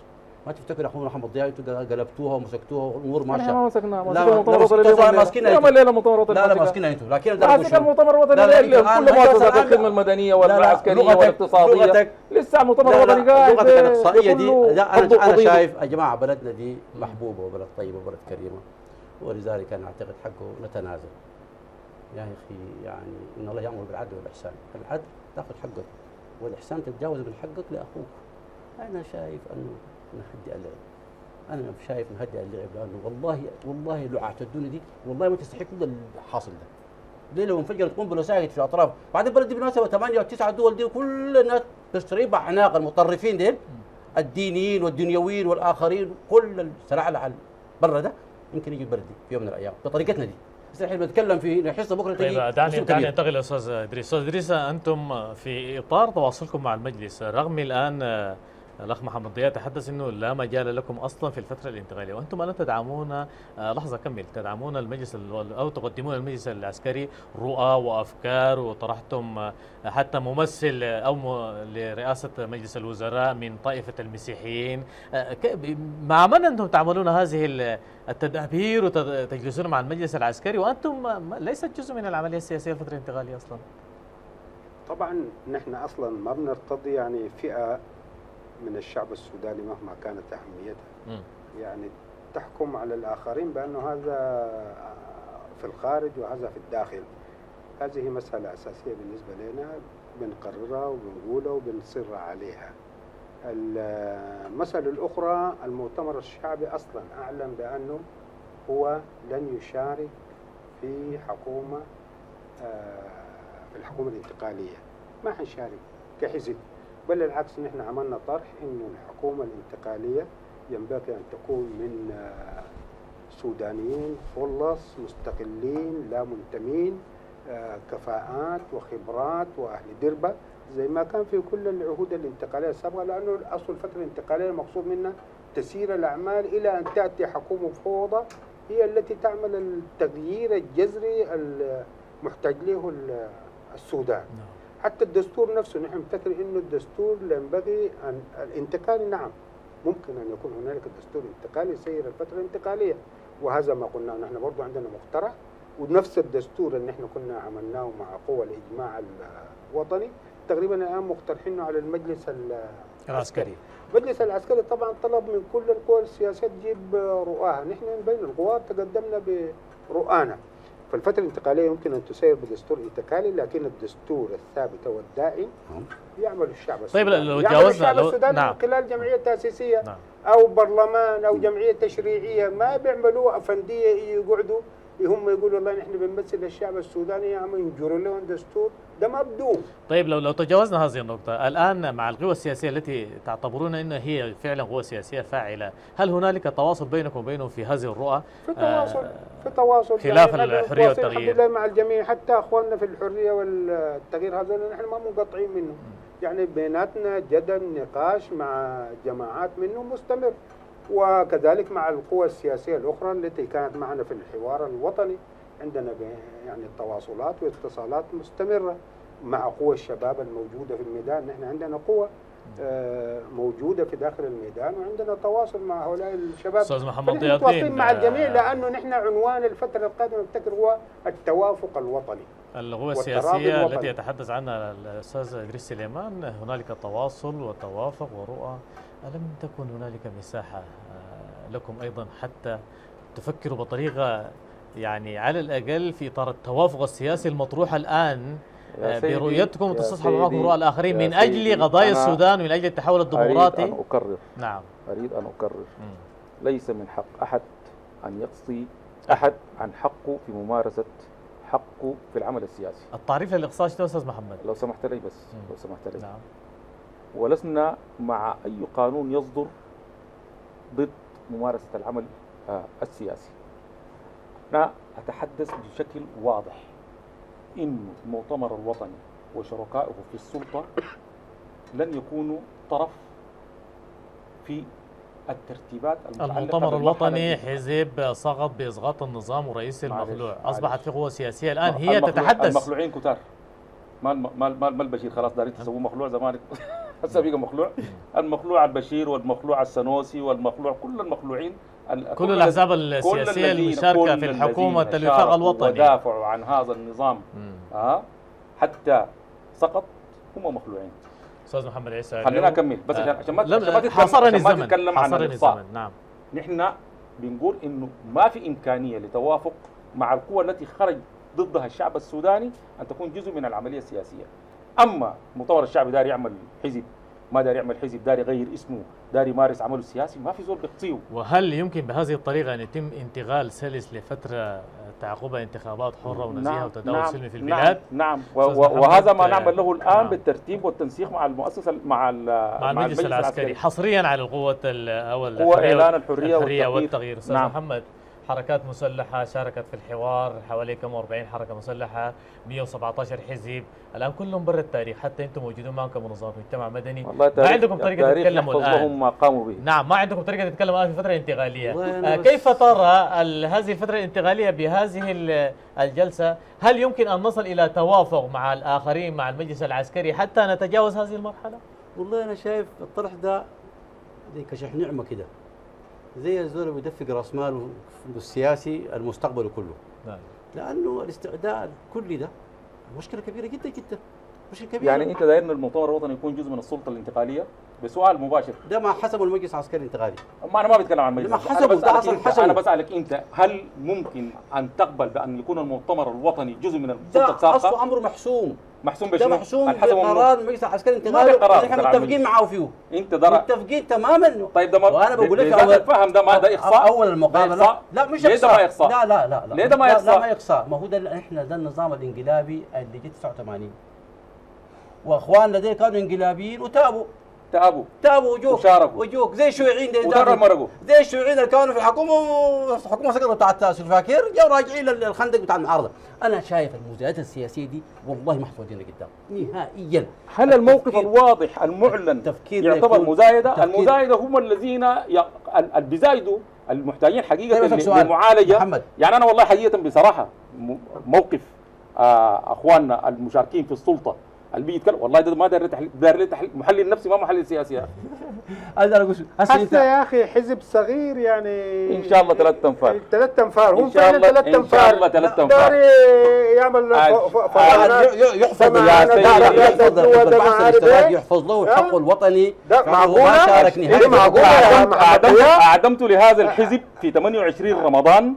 ما تفتكر أخونا محمد ضياء أنتوا قلبتوها ومسكتوها والامور نحن ما ماشيه مسكنا لا، اليوم ماسكينها أنتوا. الليلة المؤتمر الوطني لا لا. ماسكينها أنتوا. لكن شنو؟ المؤتمر الوطني كل مؤسسات الخدمه المدنية لا، لا، والعسكريه والاقتصادية. لسه الوطني لا قاعد لغتك الاقصائيه دي لا أنا أنا. شايف يا جماعة بلدنا دي محبوبة وبلد طيبة وبلد كريمة. ولذلك أنا أعتقد حقه نتنازل. يا أخي يعني إن الله يأمر بالعدل والإحسان. العدل تأخذ حقك والإحسان تتجاوز من حقك لأخوك. أنا شايف أنه نهدئ اللعب. أنا شايف نهدئ اللعب لأنه والله والله لو اعتدوني دي والله ما تستحق كل الحاصل ده. ليه لو انفجرت قنبلة ساكت في الأطراف بعدين البلد دي بالمناسبه ثمانيه أو تسعه دول دي كل الناس تشتري باعناق المطرفين ديل الدينيين والدنيويين والآخرين كل السلعلع على برا ده يمكن يجي البلد دي في يوم من الأيام بطريقتنا دي. بس إحنا بنتكلم في حصه بكرة تجي طيب دعني دعني. أنتقل لاستاذ إدريس، أستاذ إدريس أنتم في إطار تواصلكم مع المجلس رغم الآن الأخ محمد ضياء تحدث إنه لا مجال لكم أصلا في الفترة الانتقالية وأنتم الآن تدعمون آه، لحظة كمل تدعمون المجلس ال- أو تقدمون المجلس العسكري رؤى وأفكار وطرحتم آه، حتى ممثل آه، أو لرئاسة مجلس الوزراء من طائفة المسيحيين. مع من أنتم تعملون هذه ال- التدابير وتجلسون مع المجلس العسكري؟ وأنتم ليست جزء من العملية السياسية الفترة الانتقالية أصلا. طبعا نحن أصلا ما بنرتضي يعني فئة من الشعب السوداني مهما كانت أهميتها. مم. يعني تحكم على الآخرين بأنه هذا في الخارج وهذا في الداخل. هذه مسألة أساسية بالنسبة لنا بنقررها وبنقولها وبنصر عليها. المسألة الأخرى المؤتمر الشعبي أصلا أعلن بأنه هو لن يشارك في حكومة آه، في الحكومة الانتقالية. ما حنشارك كحزب. بل العكس نحن عملنا طرح انه الحكومة الانتقالية ينبغي أن تكون من آه، سودانيين خلص مستقلين لا منتمين آه، كفاءات وخبرات وأهل دربة زي ما كان في كل العهود الانتقالية السابقة لأنه أصل الفترة الانتقالية المقصود منها تسير الأعمال إلى أن تأتي حكومة فوضى هي التي تعمل التغيير الجذري المحتاج له ال- السودان نعم. حتى الدستور نفسه نحن نفتكر إنه الدستور ينبغي ان الانتقالي نعم. ممكن أن يكون هنالك دستور انتقالي يسير الفترة الانتقالية. وهذا ما قلناه نحن برضو عندنا مقترح. ونفس الدستور اللي نحن كنا عملناه مع قوى الإجماع الوطني تقريبا الآن مقترحينه على المجلس ال- العسكري. المجلس العسكري طبعا طلب من كل القوى السياسية تجيب رؤاها. نحن بين القوى تقدمنا برؤانا. فالفترة الانتقالية يمكن أن تسير بدستور انتقالي لكن الدستور الثابت والدائم نعم. يعمل الشعب طيب السوداني لو يعمل تجاوزنا- الشعب لو- السوداني نعم. من خلال جمعية تأسيسية نعم أو برلمان أو جمعية تشريعية ما بيعملوا أفندية يقعدوا هم يقولوا والله نحن بنمثل الشعب السوداني يا عم ينجروا لهم دستور. ده مبدوم طيب لو لو تجاوزنا هذه النقطة الآن مع القوى السياسية التي تعتبرون أنها هي فعلا قوى سياسية فاعلة هل هنالك تواصل بينكم وبينهم في هذه الرؤى؟ في تواصل آه، في تواصل. خلاف يعني الحرية والتغيير. الحمد لله مع الجميع. حتى أخواننا في الحرية والتغيير هذول نحن ما منقطعين منه يعني بيناتنا جدل نقاش مع جماعات منه مستمر. وكذلك مع القوى السياسية الأخرى التي كانت معنا في الحوار الوطني عندنا يعني التواصلات واتصالات مستمرة مع قوى الشباب الموجودة في الميدان. نحن عندنا قوى آه، موجودة في داخل الميدان وعندنا تواصل مع هؤلاء الشباب. أستاذ محمد متواصلين مع الجميع آه، لأنه نحن عنوان الفترة القادمة افتكر هو التوافق الوطني القوى السياسية. التي يتحدث عنها الأستاذ إدريس سليمان هنالك تواصل وتوافق ورؤى ألم تكن هنالك مساحة آه، لكم أيضا حتى تفكروا بطريقة يعني على الأقل في إطار التوافق السياسي المطروح الآن آه، برؤيتكم وتصححوا معكم رؤى الآخرين من أجل قضايا السودان ومن أجل التحول أريد الديمقراطي. أن أكرر نعم. أريد أن أكرر. ليس من حق أحد أن يقصي أحد عن حقه في ممارسة حقه في العمل السياسي. التعريف للإقصاء شنو أستاذ محمد؟ لو سمحت لي بس. لو سمحت لي. نعم. ولسنا مع أي قانون يصدر ضد ممارسة العمل آه، السياسي. أنا أتحدث بشكل واضح. إن المؤتمر الوطني وشركائه في السلطة لن يكونوا طرف في الترتيبات المؤتمر الوطني. حزب سقط بإسقاط النظام ورئيس المخلوع. معلش. أصبحت في قوة سياسية الآن هي المخلوع- تتحدث. المخلوعين كتار. ما الم- ما ما ما البشير خلاص دارين تسووه مخلوع زمان هسه بقى مخلوع. المخلوع البشير والمخلوع السنوسي والمخلوع كل المخلوعين ال- كل الأحزاب السياسية المشاركة في الحكومة الوفاق الوطني. ودافعوا عن هذا النظام. ها حتى سقط هم مخلوعين. أستاذ محمد عيسى خلينا أكمل. بس عشان آه، عشان ما ما الزمن تتكلم عن الزمن نعم. نحن بنقول إنه ما في إمكانية لتوافق مع القوى التي خرج ضدها الشعب السوداني أن تكون جزء من العملية السياسية. أما المؤتمر الشعبي داري يعمل حزب ما داري يعمل حزب داري يغير اسمه داري يمارس عمله السياسي ما في زول بيقصيه وهل يمكن بهذه الطريقة أن يتم انتقال سلس لفترة تعقبها انتخابات حرة ونزيهة وتداول سلمي في البلاد نعم, نعم. وهذا ما آه، نعمل له الآن نعم. بالترتيب والتنسيق مع المؤسسة مع مع المجلس العسكري حصريا على القوة ال- أو هو إعلان الحرية الحرية والتغيير. أستاذ نعم. محمد حركات مسلحة شاركت في الحوار حوالي كم 40 حركة مسلحة 117 حزب. الآن كلهم برا التاريخ حتى أنتم موجودون معهم كمنظمات مجتمع مدني. ما عندكم طريقة تتكلموا الآن؟ ما قاموا به. نعم ما عندكم طريقة تتكلموا الآن في فترة انتقالية؟ أنا آه، كيف ترى هذه الفترة الانتقالية بهذه ال- الجلسة؟ هل يمكن أن نصل إلى توافق مع الآخرين مع المجلس العسكري حتى نتجاوز هذه المرحلة؟ والله أنا شايف الطرح ده زي كشح نعمة كده. زي الزول بيدفق راس ماله السياسي المستقبل كله. نعم. لأنه الاستعداد كل ده مشكلة كبيرة جدا جدا. مشكلة كبيرة. يعني أنت داير إن المؤتمر الوطني يكون جزء من السلطة الانتقالية؟ بسؤال مباشر. ده ما حسبه المجلس العسكري الانتقالي. ما أنا ما بتكلم عن المجلس أنا حسبوا، ده أنت حسبوا. أنا بسألك أنت هل ممكن أن تقبل بأن يكون المؤتمر الوطني جزء من السلطة ده السابقة؟ اصله أمر محسوم. محسوم ده بشنو؟ محسوم الحسم ممنوع. بقرار المجلس العسكري ما الانتقالي بقرار نحن ترى متفقين. معه فيه انت درى متفقين تماما طيب ده ما وأنا بقول لك لذات أول- الفهم ده ما ده إقصاء أول المقابلة ده؟ لا مش ليه ده إقصاء ما إقصاء؟ لا لا لا لا ليه ده ما إقصاء؟ لا ما إقصاء ما هو ده إحنا ده النظام الإنقلابي اللي جه 89 واخواننا دي كانوا إنقلابيين وتابوا تأبوا تأبوا وجوك وشاركوا. وجوك زي الشيوعيين ودرب مرقوا. زي الشيوعيين اللي كانوا في الحكومة الحكومة سقطت بتاعت سلفاكير جاوا راجعين للخندق بتاع المعارضة أنا شايف المزايدات السياسية دي والله ما حتودينا قدام نهائيا هل الموقف التفكير- الواضح المعلن التفكير يعتبر مزايدة؟ التفكير- المزايدة هم الذين ي... ال- اللي بيزايدوا المحتاجين حقيقة طيب أسألك ل- سؤال. لمعالجة محمد. يعني أنا والله حقيقة بصراحة موقف آه أخواننا المشاركين في السلطة اللي بيتكلم والله ده ما داير تحليل داير تحليل محلل نفسي ما محلل سياسي. هذا أنا أقول هسه يا أخي حزب صغير يعني إن شاء الله ثلاث أنفار. ثلاث أنفار هم شاء فعلا الله- ثلاث إن شاء أنفار الله ثلاث. داري يعمل يحفظ يحفظ- يحفظ إيه؟ له؟ حقه الوطني؟ ما شارك إيه محمد. أعدمت لهذا الحزب في 28 رمضان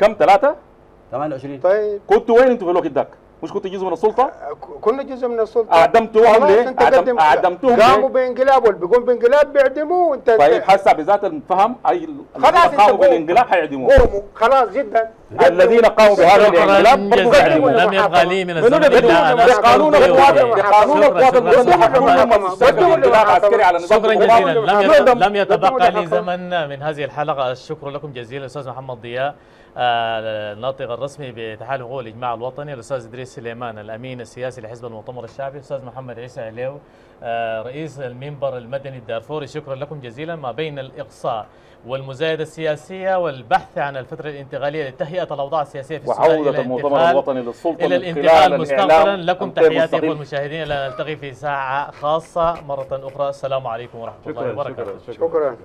كم ثلاثة؟ 28 طيب كنتوا وين أنتوا في الوقت ذاك؟ مش كنتوا جزء من السلطة؟ ك- كنا جزء من السلطة أعدمتوهم خلاص ليه؟ أعدم- قدم أعدمتوهم قاموا ليه؟ بإنقلاب واللي بيقوم بإنقلاب بيعدموه انت طيب حسا بذات الفهم أي خلاص قاموا قوم. بالإنقلاب حيعدموه خلاص جدا الذين قاموا بهذا الإنقلاب لم يبقى لي من منو الزمن اللي إلا ان قانون ضيوفي. القوات قانون المسلحه شكراً. جزيلا لم يتبقى لي. زمن من هذه الحلقة الشكر لكم جزيلا الاستاذ محمد ضياء الناطق الرسمي باتحاد حقوق الإجماع الوطني الأستاذ إدريس سليمان الأمين السياسي لحزب المؤتمر الشعبي. الاستاذ محمد عيسى عليو آه، رئيس المنبر المدني الدارفوري. شكرا لكم جزيلا. ما بين الإقصاء والمزايدة السياسية والبحث عن الفترة الانتقالية لتهيئة الأوضاع السياسية في السودان وعودة إلى المؤتمر الوطني للسلطة إلى الانتقال مستقبلا. لكم تحياتي مستقل. اخوة المشاهدين إلى نلتقي في ساعة خاصة. مرة أخرى. السلام عليكم ورحمة الله شكرا وبركاته. شكرا. شكرا.